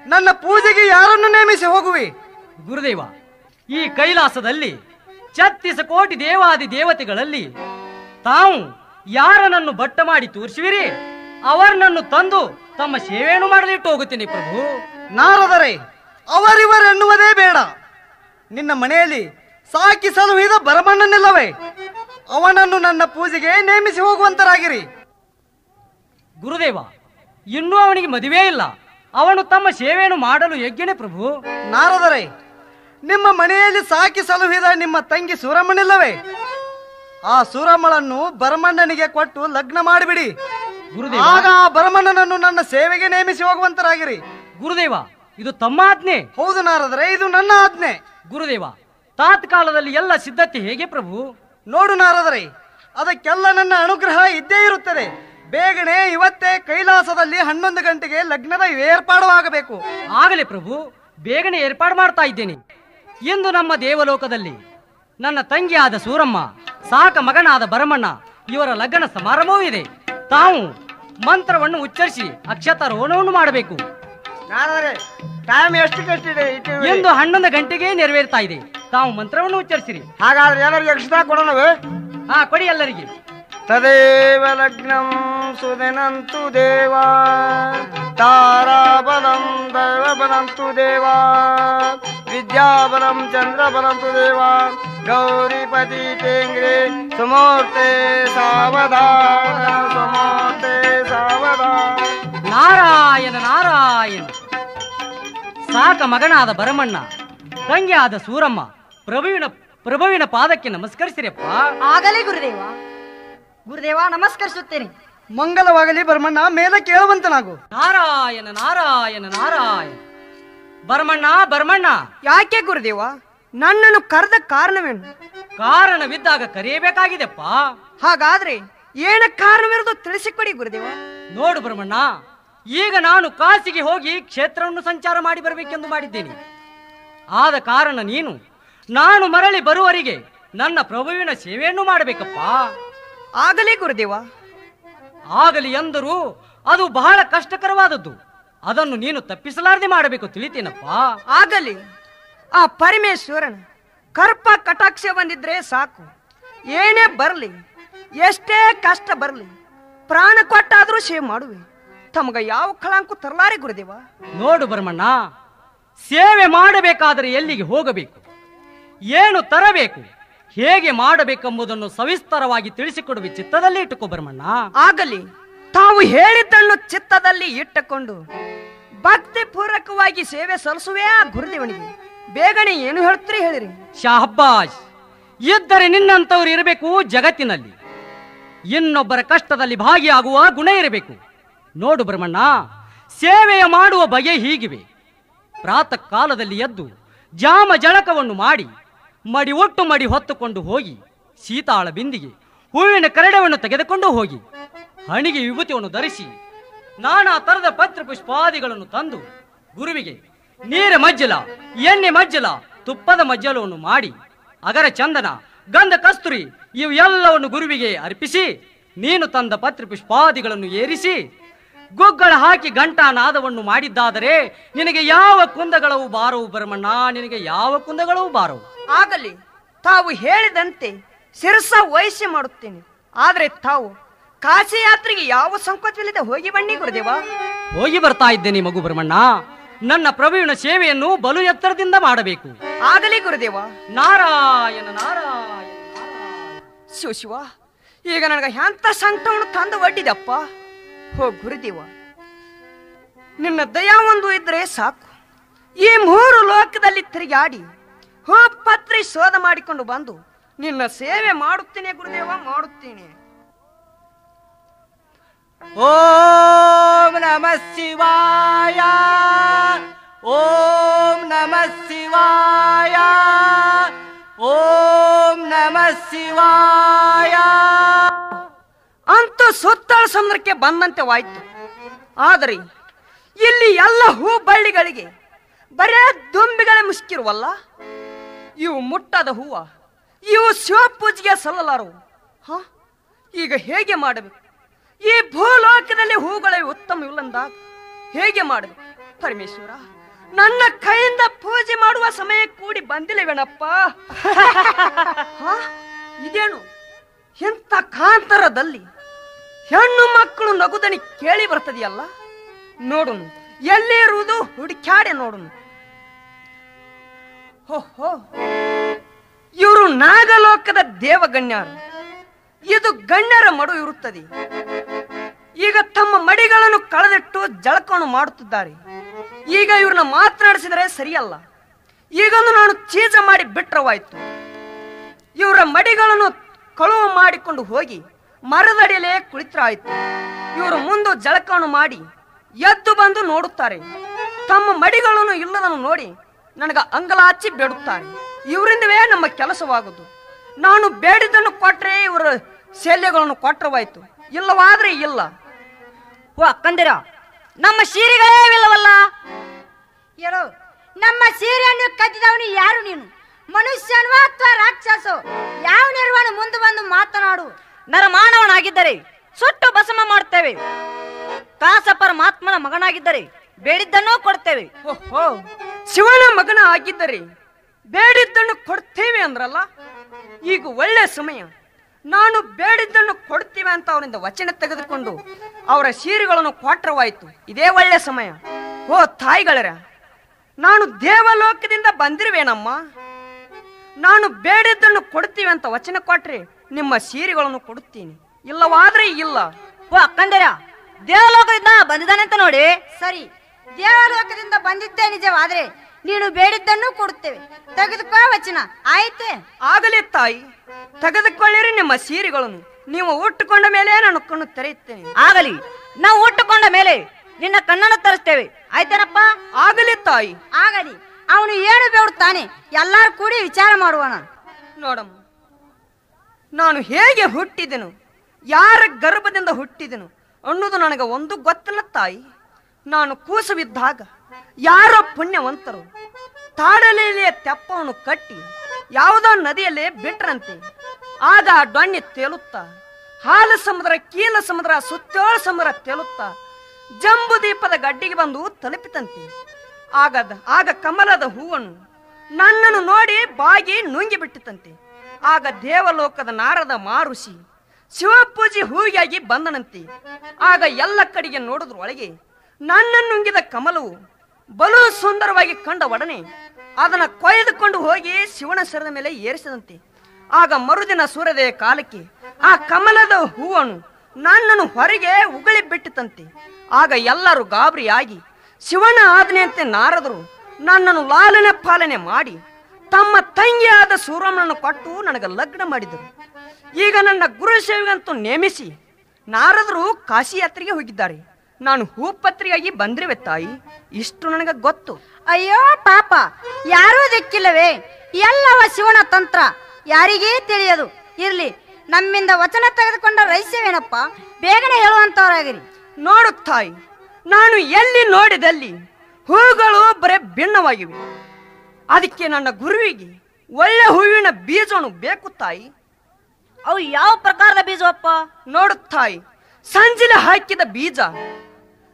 ನನ್ನ ಪೂಜೆಗೆ ಯಾರನ್ನು ನೇಮಿಸಿ ಹೋಗುವಿ? ಗುರುದೇವ ಈ ಕೈಲಾಸದಲ್ಲಿ ಛತ್ತೀಸ ಕೋಟಿ ದೇವಾದಿ ದೇವತೆಗಳಲ್ಲಿ ತಾವು ಯಾರನನ್ನು ಬಟ್ಟ ಮಾಡಿ ತೋರಿಸುವಿರಿ? ಅವರನ್ನು ತಂದು ತಮ್ಮ ಸೇವೆಯನ್ನು ಮಾಡಲಿಟ್ಟು ಹೋಗುತ್ತೇನೆ ಪ್ರಭು. ನಾರದರೆ ಅವರಿವರೆನ್ನುವುದೇ ಬೇಡ. ನಿನ್ನ ಮನೆಯಲ್ಲಿ ಸಾಕಿ ಸಲುಹಿದ ಬರಮಣ್ಣನಿಲ್ಲವೇ ಅವನನ್ನು ನನ್ನ ಪೂಜೆಗೆ ನೇಮಿಸಿ ಹೋಗುವಂತರಾಗಿರಿ. ಗುರುದೇವ ಇನ್ನೂ ಅವನಿಗೆ ಮದುವೆ ಇಲ್ಲ. ಅವನು ತಮ್ಮ ಸೇವೆಯನ್ನು ಮಾಡಲು ಯಜ್ಞನೆ ಪ್ರಭು. ನಾರದರೇ ನಿಮ್ಮ ಮನೆಯಲ್ಲಿ ಸಾಕಿ ಸಲುಹಿದ ನಿಮ್ಮ ತಂಗಿ ಸೂರಮ್ಮನಿಲ್ಲವೇ ಆ ಸೂರಮ್ಮಳನ್ನು ಬರಮಣ್ಣನಿಗೆ ಕೊಟ್ಟು ಲಗ್ನ ಮಾಡಿಬಿಡಿ. ಗುರುದೇವ. ಆಗ ಆ ಬರಮಣ್ಣನನ್ನು ನನ್ನ ಸೇವೆಗೆ ನೇಮಿಸಿ ಹೋಗುವಂತರಾಗಿರಿ. ಗುರುದೇವ ಇದು ತಮ್ಮ ಆಜ್ಞೆ. ಹೌದು ನಾರದರೆ ಇದು ನನ್ನ ಆಜ್ಞೆ. ಗುರುದೇವ ತಾತ್ಕಾಲದಲ್ಲಿ ಎಲ್ಲ ಸಿದ್ಧತೆ ಹೇಗೆ ಪ್ರಭು? ನೋಡು ನಾರದರೆ ಅದಕ್ಕೆಲ್ಲ ನನ್ನ ಅನುಗ್ರಹ ಇದ್ದೇ ಇರುತ್ತದೆ. ಬೇಗನೆ ಇವತ್ತೇ ಕೈಲಾಸದಲ್ಲಿ ಹನ್ನೊಂದು ಗಂಟೆಗೆ ಲಗ್ನದ ಏರ್ಪಾಡು ಆಗಬೇಕು ಆಗಲಿ ಪ್ರಭು ಬೇಗನೆ ಏರ್ಪಾಡು ಮಾಡ್ತಾ ಇದ್ದೇನೆ. ಇಂದು ನಮ್ಮ ದೇವಲೋಕದಲ್ಲಿ ನನ್ನ ತಂಗಿಯಾದ ಸೂರಮ್ಮ ಸಾಕ ಮಗನಾದ ಭರಮಣ್ಣ ಇವರ ಲಗ್ನ ಸಮಾರಂಭವೂ ಇದೆ. ತಾವು ಮಂತ್ರವನ್ನು ಉಚ್ಚರಿಸಿ ಅಕ್ಷತಾರೋಹಣವನ್ನು ಮಾಡಬೇಕು? ಎಂದು ಹನ್ನೊಂದು ಗಂಟೆಗೆ ನೆರವೇರ್ತಾ ಇದೆ. ತಾವು ಮಂತ್ರವನ್ನು ಉಚ್ಚರಿಸಿರಿ. ಹಾಗಾದ್ರೆ ಎಲ್ಲರಿಗೆ ಅಕ್ಷತಾ ಕೊಡೋಣವೇ? ಹಾ ಕೊಡಿ ಎಲ್ಲರಿಗೆ. ತದೇವ ಲಗ್ನಂ ಸುದಿನಂತು ದೇವ ತಾರಾಬಲಂ ದೈವಬಲಂತು ದೇವ ವಿದ್ಯಾಬಲಂ ಚಂದ್ರಬಲಂತು ದೇವ ಗೌರಿಪತಿ ತೇಂಗ್ರೆ ಸುಮೂರ್ತೆ ಸಾವಧಾನ ಸುಮೂರ್ತೆ ಸಾವಧಾನ ನಾರಾಯಣ ನಾರಾಯಣ ಸಾಕ ಮಗನಾದ ಭರಮಣ್ಣ ತಂಗಿಯಾದ ಸೂರಮ್ಮ ಪ್ರಭುವಿನ ಪ್ರಭುವಿನ ಪಾದಕ್ಕೆ ನಮಸ್ಕರಿಸಿರಪ್ಪ। ಆಗಲಿ ಗುರುದೇವ। ಗುರುದೇವ ನಮಸ್ಕರಿಸುತ್ತೇನೆ. ಮಂಗಲವಾಗಲಿ ಬರ್ಮಣ್ಣ ಮೇಲೆ ಕೇಳುವಂತನಾಗು ನಾರಾಯಣ ನಾರಾಯಣ ನಾರಾಯಣ. ಬರ್ಮಣ್ಣ ಬರ್ಮಣ್ಣ. ಯಾಕೆ ಗುರುದೇವ? ನನ್ನನ್ನು ಕರೆದ ಕಾರಣವೇನು? ಕಾರಣವಿದ್ದಾಗ ಕರೆಯಬೇಕಾಗಿದೆಪ್ಪ. ಹಾಗಾದ್ರೆ ಏನ ಕಾರಣವಿರೋದು ತಿಳಿಸಿಕೊಡಿ ಗುರುದೇವ. ನೋಡು ಬ್ರಹ್ಮಣ್ಣ ಈಗ ನಾನು ಕಾಸಿಗೆ ಹೋಗಿ ಕ್ಷೇತ್ರವನ್ನು ಸಂಚಾರ ಮಾಡಿ ಬರಬೇಕೆಂದು ಮಾಡಿದ್ದೇನೆ. ಆದ ಕಾರಣ ನೀನು ನಾನು ಮರಳಿ ಬರುವವರಿಗೆ ನನ್ನ ಪ್ರಭುವಿನ ಸೇವೆಯನ್ನು ಮಾಡಬೇಕಪ್ಪ. ಆಗಲಿ ಗುರುದೇವ. ಆಗಲಿ ಎಂದರೂ ಅದು ಬಹಳ ಕಷ್ಟಕರವಾದದ್ದು. ಅದನ್ನು ನೀನು ತಪ್ಪಿಸಲಾರದೆ ಮಾಡಬೇಕು ತಿಳಿತೀನಪ್ಪ. ಆಗಲಿ. ಆ ಪರಮೇಶ್ವರನ ಕರ್ಪ ಕಟಾಕ್ಷ ಬಂದಿದ್ರೆ ಸಾಕು. ಏನೇ ಬರಲಿ ಎಷ್ಟೇ ಕಷ್ಟ ಬರಲಿ ಪ್ರಾಣ ಕೊಟ್ಟಾದರೂ ಸೇವೆ ಮಾಡುವೆ. ತಮಗ ಯಾವ ಕಳಂಕು ತರಲಾರೆ ಗುರುದೇವ? ನೋಡು ಬರ್ಮಣ್ಣ ಸೇವೆ ಮಾಡಬೇಕಾದರೆ ಎಲ್ಲಿಗೆ ಹೋಗಬೇಕು? ಏನು ತರಬೇಕು? ಹೇಗೆ ಮಾಡಬೇಕೆಂಬುದನ್ನು ಸವಿಸ್ತರವಾಗಿ ತಿಳಿಸಿಕೊಡುವ ಚಿತ್ತದಲ್ಲಿ ಇಟ್ಟುಕೋ ಬ್ರಹ್ಮಣ್ಣ ಆಗಲಿ ತಾವು ಹೇಳಿದ್ದನ್ನು ಚಿತ್ತದಲ್ಲಿ ಇಟ್ಟುಕೊಂಡು ಭಕ್ತಿ ಪೂರ್ವಕವಾಗಿ ಸೇವೆ ಸಲ್ಲಿಸುವೆ ಆ ಗುರುದೇವನಿಗೆ? ಬೇಗನೆ ಏನು ಹೇಳ್ತೀರಿ ಹೇಳಿರಿ. ಶಾಹಬ್ಬಾಜ್ ಇದ್ದರೆ ನಿನ್ನಂತವ್ರು ಇರಬೇಕು ಜಗತ್ತಿನಲ್ಲಿ. ಇನ್ನೊಬ್ಬರ ಕಷ್ಟದಲ್ಲಿ ಭಾಗಿಯಾಗುವ ಗುಣ ಇರಬೇಕು. ನೋಡು ಬ್ರಹ್ಮಣ್ಣ ಸೇವೆಯ ಮಾಡುವ ಬಗೆ ಹೀಗಿವೆ. ಪ್ರಾತಃ ಕಾಲದಲ್ಲಿ ಎದ್ದು ಜಾಮ ಜಳಕವನ್ನು ಮಾಡಿ ಮಡಿ ಒಟ್ಟು ಮಡಿ ಹೊತ್ತುಕೊಂಡು ಹೋಗಿ ಸೀತಾಳ ಬಿಂದಿಗೆ ಹೂವಿನ ಕರಡವನ್ನು ತೆಗೆದುಕೊಂಡು ಹೋಗಿ, ಹಣಿಗೆ ವಿಭೂತಿಯನ್ನು ಧರಿಸಿ, ನಾನಾ ತರದ ಪತ್ರ ಪುಷ್ಪಾದಿಗಳನ್ನು ತಂದು ಗುರುವಿಗೆ, ನೀರ ಮಜ್ಜಲ, ಎಣ್ಣೆ ಮಜ್ಜಲ, ತುಪ್ಪದ ಮಜ್ಜಲವನ್ನು ಮಾಡಿ, ಅಗರ ಚಂದನ, ಗಂಧ ಕಸ್ತೂರಿ ಇವು ಎಲ್ಲವನ್ನು ಗುರುವಿಗೆ ಅರ್ಪಿಸಿ, ನೀನು ತಂದ ಪತ್ರ ಪುಷ್ಪಾದಿಗಳನ್ನು ಏರಿಸಿ, ಗುಗ್ಗಳ ಹಾಕಿ ಘಂಟಾನಾದವನ್ನು ಮಾಡಿದ್ದಾದರೆ ನಿನಗೆ ಯಾವ ಕುಂದಗಳವು ಬಾರವು ಬ್ರಹ್ಮಣ್ಣ, ನಿನಗೆ ಯಾವ ಕುಂದಗಳವು ಬಾರವು? ಆಗಲಿ ತಾವು ಹೇಳಿದಂತೆ ಶಿರಸ ವಹಿಸಿ ಮಾಡುತ್ತೇನೆ. ಆದರೆ ತಾವು ಕಾಶಿ ಯಾತ್ರೆಗೆ ಯಾವ ಸಂಕೋಚವಿಲ್ಲದೆ ಹೋಗಿ ಬನ್ನಿ ಗುರುದೇವ. ಹೋಗಿ ಬರ್ತಾ ಇದ್ದೇನೆ ಮಗು ಬ್ರಹ್ಮಣ್ಣ. ನನ್ನ ಪ್ರಭುವಿನ ಸೇವೆಯನ್ನು ಬಲು ಎತ್ತರದಿಂದ ಮಾಡಬೇಕು. ಆಗಲಿ ಗುರುದೇವ. ನಾರಾಯಣ ನಾರಾಯಣ ಶಿವ ಶಿವ ಈಗ ನನಗೆ ಎಂತ ಸಂಕಟವನ್ನು ತಂದು ಒಡ್ಡಿದಪ್ಪ. ಹೋ ಗುರುದೇವ ನಿನ್ನ ದಯಾ ಒಂದು ಇದ್ರೆ ಸಾಕು. ಈ ಮೂರು ಲೋಕದಲ್ಲಿ ತಿರುಗಾಡಿ. ಹೋ ಪತ್ರಿ ಶೋಧ ಮಾಡಿಕೊಂಡು ಬಂದು ನಿನ್ನ ಸೇವೆ ಮಾಡುತ್ತೇನೆ ಗುರುದೇವ ಮಾಡುತ್ತೇನೆ. ಓಂ ನಮ ಶಿವಾಯ. ಓಂ ನಮ ಶಿವಾಯ. ಓಂ ನಮ ಶಿವಾಯ. ಅಂತೂ ಸುತ್ತಳ ಸಮುದ್ರಕ್ಕೆ ಬಂದಂತೆ ವಾಯ್ತು. ಆದರೆ ಇಲ್ಲಿ ಎಲ್ಲ ಹೂ ಬಳ್ಳಿಗಳಿಗೆ ಬರೇ ದುಂಬಿಗಳೇ ಮುಸ್ಕಿರುವಲ್ಲ ಇವು ಮುಟ್ಟದ ಹೂವ ಇವು ಶಿವಪೂಜೆಗೆ ಸಲ್ಲಲಾರು ಹ? ಈಗ ಹೇಗೆ ಮಾಡಬೇಕು? ಈ ಭೂಲೋಕದಲ್ಲಿ ಹೂಗಳೇ ಉತ್ತಮವಿಲ್ಲಂದಾಗ ಹೇಗೆ ಮಾಡಬೇಕು? ಪರಮೇಶ್ವರ ನನ್ನ ಕೈಯಿಂದ ಪೂಜೆ ಮಾಡುವ ಸಮಯ ಕೂಡಿ ಬಂದಿಲ್ಲವೇನಪ್ಪ? *laughs* ಹ? ಇದೇನು? ಎಂಥ ಕಾಂತರದಲ್ಲಿ ಹೆಣ್ಣು ಮಕ್ಕಳು ನಗುದನಿ ಕೇಳಿ ಬರ್ತದೆಯಲ್ಲ? ನೋಡುನು ಎಲ್ಲಿ ಇರುವುದು ಹುಡುಕ್ಯಾಡೆ ನೋಡುನು. ಇವರು ನಾಗಲೋಕದ ದೇವಗಣ್ಯರು. ಇದು ಗಣ್ಯರ ಮಡು ಇರುತ್ತದೆ. ಈಗ ತಮ್ಮ ಮಡಿಗಳನ್ನು ಕಳೆದಿಟ್ಟು ಜಳಕವನ್ನು ಮಾಡುತ್ತಿದ್ದಾರೆ. ಈಗ ಇವ್ರನ್ನ ಮಾತನಾಡಿಸಿದರೆ ಸರಿಯಲ್ಲ. ಈಗೊಂದು ನಾನು ಚೀಜ ಮಾಡಿ ಬಿಟ್ರವಾಯ್ತು. ಇವರ ಮಡಿಗಳನ್ನು ಕಳುವು ಮಾಡಿಕೊಂಡು ಹೋಗಿ ಮರದಡಿಯಲೇ ಕುಳಿತರಾಯಿತು. ಇವರು ಮುಂದೆ ಜಳಕವನ್ನು ಮಾಡಿ ಎದ್ದು ಬಂದು ನೋಡುತ್ತಾರೆ. ತಮ್ಮ ಮಡಿಗಳನ್ನು ಇಲ್ಲದನ್ನು ನೋಡಿ ನನಗ ಅಂಗಲಾಚಿ ಬೇಡುತ್ತಾರೆ. ಇವರಿಂದವೇ ನಮ್ಮ ಕೆಲಸವಾಗುದು. ನಾನು ಬೇಡಿದ್ದನ್ನು ಕೊಟ್ಟರೆ ಇವರ ಶಲ್ಯಗಳನ್ನು ಕೊಟ್ಟರವಾಯ್ತು. ಇಲ್ಲವಾದ್ರೆ ಇಲ್ಲ. ಓ ಅಕ್ಕಂದಿರ, ನಮ್ಮ ಸೀರೆಗಳೇ ಇಲ್ಲವಲ್ಲ? ಹೇಳು ನಮ್ಮ ಸೀರೆಯನ್ನು ಕದ್ದಿದವನು ಯಾರು ನೀನು? ಮನುಷ್ಯನೋ ಅಥವಾ ರಾಕ್ಷಸೋ? ಯಾವ ನಿರ್ವಹಣ ಮುಂದೆ ಬಂದು ಮಾತನಾಡು? ನರಮಾನವನಾಗಿದ್ದರೆ ಸುಟ್ಟು ಬಸಮ ಮಾಡ್ತೇವೆ ಕಾಸ ಪರಮಾತ್ಮನ ಮಗನಾಗಿದ್ದರೆ ಬೇಡಿದ್ದನ್ನೂ ಕೊಡ್ತೇವೆ. ಓಹೋ ಶಿವನ ಮಗನ ಆಗಿದ್ದರೆ ಬೇಡಿದ್ದನ್ನು ಕೊಡ್ತೇವೆ ಅಂದ್ರಲ್ಲ? ಈಗ ಒಳ್ಳೆ ಸಮಯ. ನಾನು ಬೇಡಿದ್ದನ್ನು ಕೊಡ್ತೀವಿ ಅಂತ ಅವರಿಂದ ವಚನ ತೆಗೆದುಕೊಂಡು ಅವರ ಸೀರೆಗಳನ್ನು ಕೊಟ್ರವಾಯ್ತು. ಇದೇ ಒಳ್ಳೆ ಸಮಯ. ಓ ತಾಯಿಗಳರ ನಾನು ದೇವಲೋಕದಿಂದ ಬಂದಿರುವೇನಮ್ಮ. ನಾನು ಬೇಡಿದ್ದನ್ನು ಕೊಡ್ತೀವಿ ಅಂತ ವಚನ ಕೊಟ್ರೆ ನಿಮ್ಮ ಸೀರೆಗಳನ್ನು ಕೊಡುತ್ತೀನಿ. ಇಲ್ಲವಾದ್ರೆ ಇಲ್ಲ. ಓ ಅಕ್ಕಂದಿರ ದೇವಲೋಕದಿಂದ ಬಂದಿದ್ದಾನೆ ಅಂತ ನೋಡಿ. ಸರಿ. ದೇವಲೋಕದಿಂದ ಬಂದಿದ್ದೇ ನಿಜವಾದ್ರೆ ನೀನು ಬೇಡಿದ್ದನ್ನು ಕೊಡುತ್ತೇವೆ. ತೆಗೆದುಕೋ ವಚನ ಆಯ್ತೆ? ಆಗಲಿ ತಾಯಿ ತೆಗೆದುಕೊಳ್ಳಿರಿ ನಿಮ್ಮ ಸೀರೆಗಳನ್ನು. ನೀವು ಉಟ್ಟುಕೊಂಡ ಮೇಲೆ ನಾನು ಕಣ್ಣು ತೆರೆಯುತ್ತೇನೆ. ಆಗಲಿ ನಾವು ಉಟ್ಟುಕೊಂಡ ಮೇಲೆ ನಿನ್ನ ಕಣ್ಣನ್ನು ತರಿಸ್ತೇವೆ. ಆಯ್ತೇನಪ್ಪ? ಆಗಲಿ ತಾಯಿ. ಆಗಲಿ. ಅವನು ಏನು ಬೇಡುತ್ತಾನೆ ಎಲ್ಲರೂ ಕೂಡಿ ವಿಚಾರ ಮಾಡುವಣ ನೋಡಮ್ಮ ನಾನು ಹೇಗೆ ಹುಟ್ಟಿದೆನು? ಯಾರ ಗರ್ಭದಿಂದ ಹುಟ್ಟಿದೆನು? ಅನ್ನೋದು ನನಗೆ ಒಂದು ಗೊತ್ತಿಲ್ಲ ತಾಯಿ. ನಾನು ಕೂಸವಿದ್ದಾಗ ಯಾರೋ ಪುಣ್ಯವಂತರು ತಾಡಲೇ ತೆಪ್ಪವನ್ನು ಕಟ್ಟಿ ಯಾವುದೋ ನದಿಯಲ್ಲೇ ಬಿಟ್ರಂತೆ. ಆಗ ಡೊಣ್ಣಿ ತೇಲುತ್ತಾ, ಹಾಲು ಸಮುದ್ರ, ಕೀಲ ಸಮುದ್ರ, ಸುತ್ತೋಳ ಸಮುದ್ರ ತೇಲುತ್ತಾ ಜಂಬು ದೀಪದ ಗಡ್ಡಿಗೆ ಬಂದು ತಲುಪಿತಂತೆ. ಆಗದ ಆಗ ಕಮಲದ ಹೂವನ್ನು ನನ್ನನ್ನು ನೋಡಿ ಬಾಗಿ ನುಂಗಿ ಬಿಟ್ಟಿತಂತೆ. ಆಗ ದೇವಲೋಕದ ನಾರದ ಮಾರುಷಿ ಶಿವಪೂಜೆ ಹೂವಿಗಾಗಿ ಬಂದನಂತೆ. ಆಗ ಎಲ್ಲ ಕಡೆಗೆ ನೋಡಿದ್ರೊಳಗೆ ನನ್ನ ನುಂಗಿದ ಕಮಲವು ಬಲು ಸುಂದರವಾಗಿ ಕಂಡ ಒಡನೆ ಅದನ್ನು ಕೊಯ್ದುಕೊಂಡು ಹೋಗಿ ಶಿವನ ಸರದ ಮೇಲೆ ಏರಿಸಿದಂತೆ. ಆಗ ಮರುದಿನ ಸೂರ್ಯೋದಯ ಕಾಲಕ್ಕೆ ಆ ಕಮಲದ ಹೂವನ್ನು ನನ್ನನ್ನು ಹೊರಗೆ ಉಗಳಿ ಬಿಟ್ಟಿತಂತೆ ಆಗ ಎಲ್ಲರೂ ಗಾಬರಿಯಾಗಿ ಶಿವನ ಆಜ್ಞೆಯಂತೆ ನಾರದರು, ನನ್ನನ್ನು ಲಾಲನೆ ಪಾಲನೆ ಮಾಡಿ ತಮ್ಮ ತಂಗಿಯಾದ ಸೂರಮ್ಮನನ್ನು ಕೊಟ್ಟು ನನಗೆ ಲಗ್ನ ಮಾಡಿದರು. ಈಗ ನನ್ನ ಗುರು ಸೇವೆಗಂತೂ ನೇಮಿಸಿ ನಾರದರು ಕಾಶಿ ಯಾತ್ರೆಗೆ ಹೋಗಿದ್ದಾರೆ. ನಾನು ಹೂಪತ್ರಿಯಾಗಿ ಬಂದ್ರಿವೆ ತಾಯಿ. ಇಷ್ಟು ನನಗೆ ಗೊತ್ತು. ಅಯ್ಯೋ ಪಾಪ. ಯಾರೂ ದಿಕ್ಕಿಲ್ಲವೇ. ಎಲ್ಲವ ಶಿವನ ತಂತ್ರ. ಯಾರಿಗೇ ತಿಳಿಯದು. ಇರ್ಲಿ ನಮ್ಮಿಂದ ವಚನ ತೆಗೆದುಕೊಂಡ ರಹಸ್ಯವೇನಪ್ಪ? ಬೇಗನೆ ಹೇಳುವಂತವರಾಗಿರಿ. ನೋಡು ತಾಯಿ ನಾನು ಎಲ್ಲಿ ನೋಡಿದಲ್ಲಿ ಹೂಗಳು ಬರೇ ಭಿನ್ನವಾಗಿವೆ. ಅದಕ್ಕೆ ನನ್ನ ಗುರುವಿಗೆ ಒಳ್ಳೆ ಹೂವಿನ ಬೀಜನು ಬೇಕು ತಾಯಿ. ಅವು ಯಾವ ಪ್ರಕಾರದ ಬೀಜವಪ್ಪ? ನೋಡು ತಾಯಿ ಸಂಜೆಲೆ ಹಾಕಿದ ಬೀಜ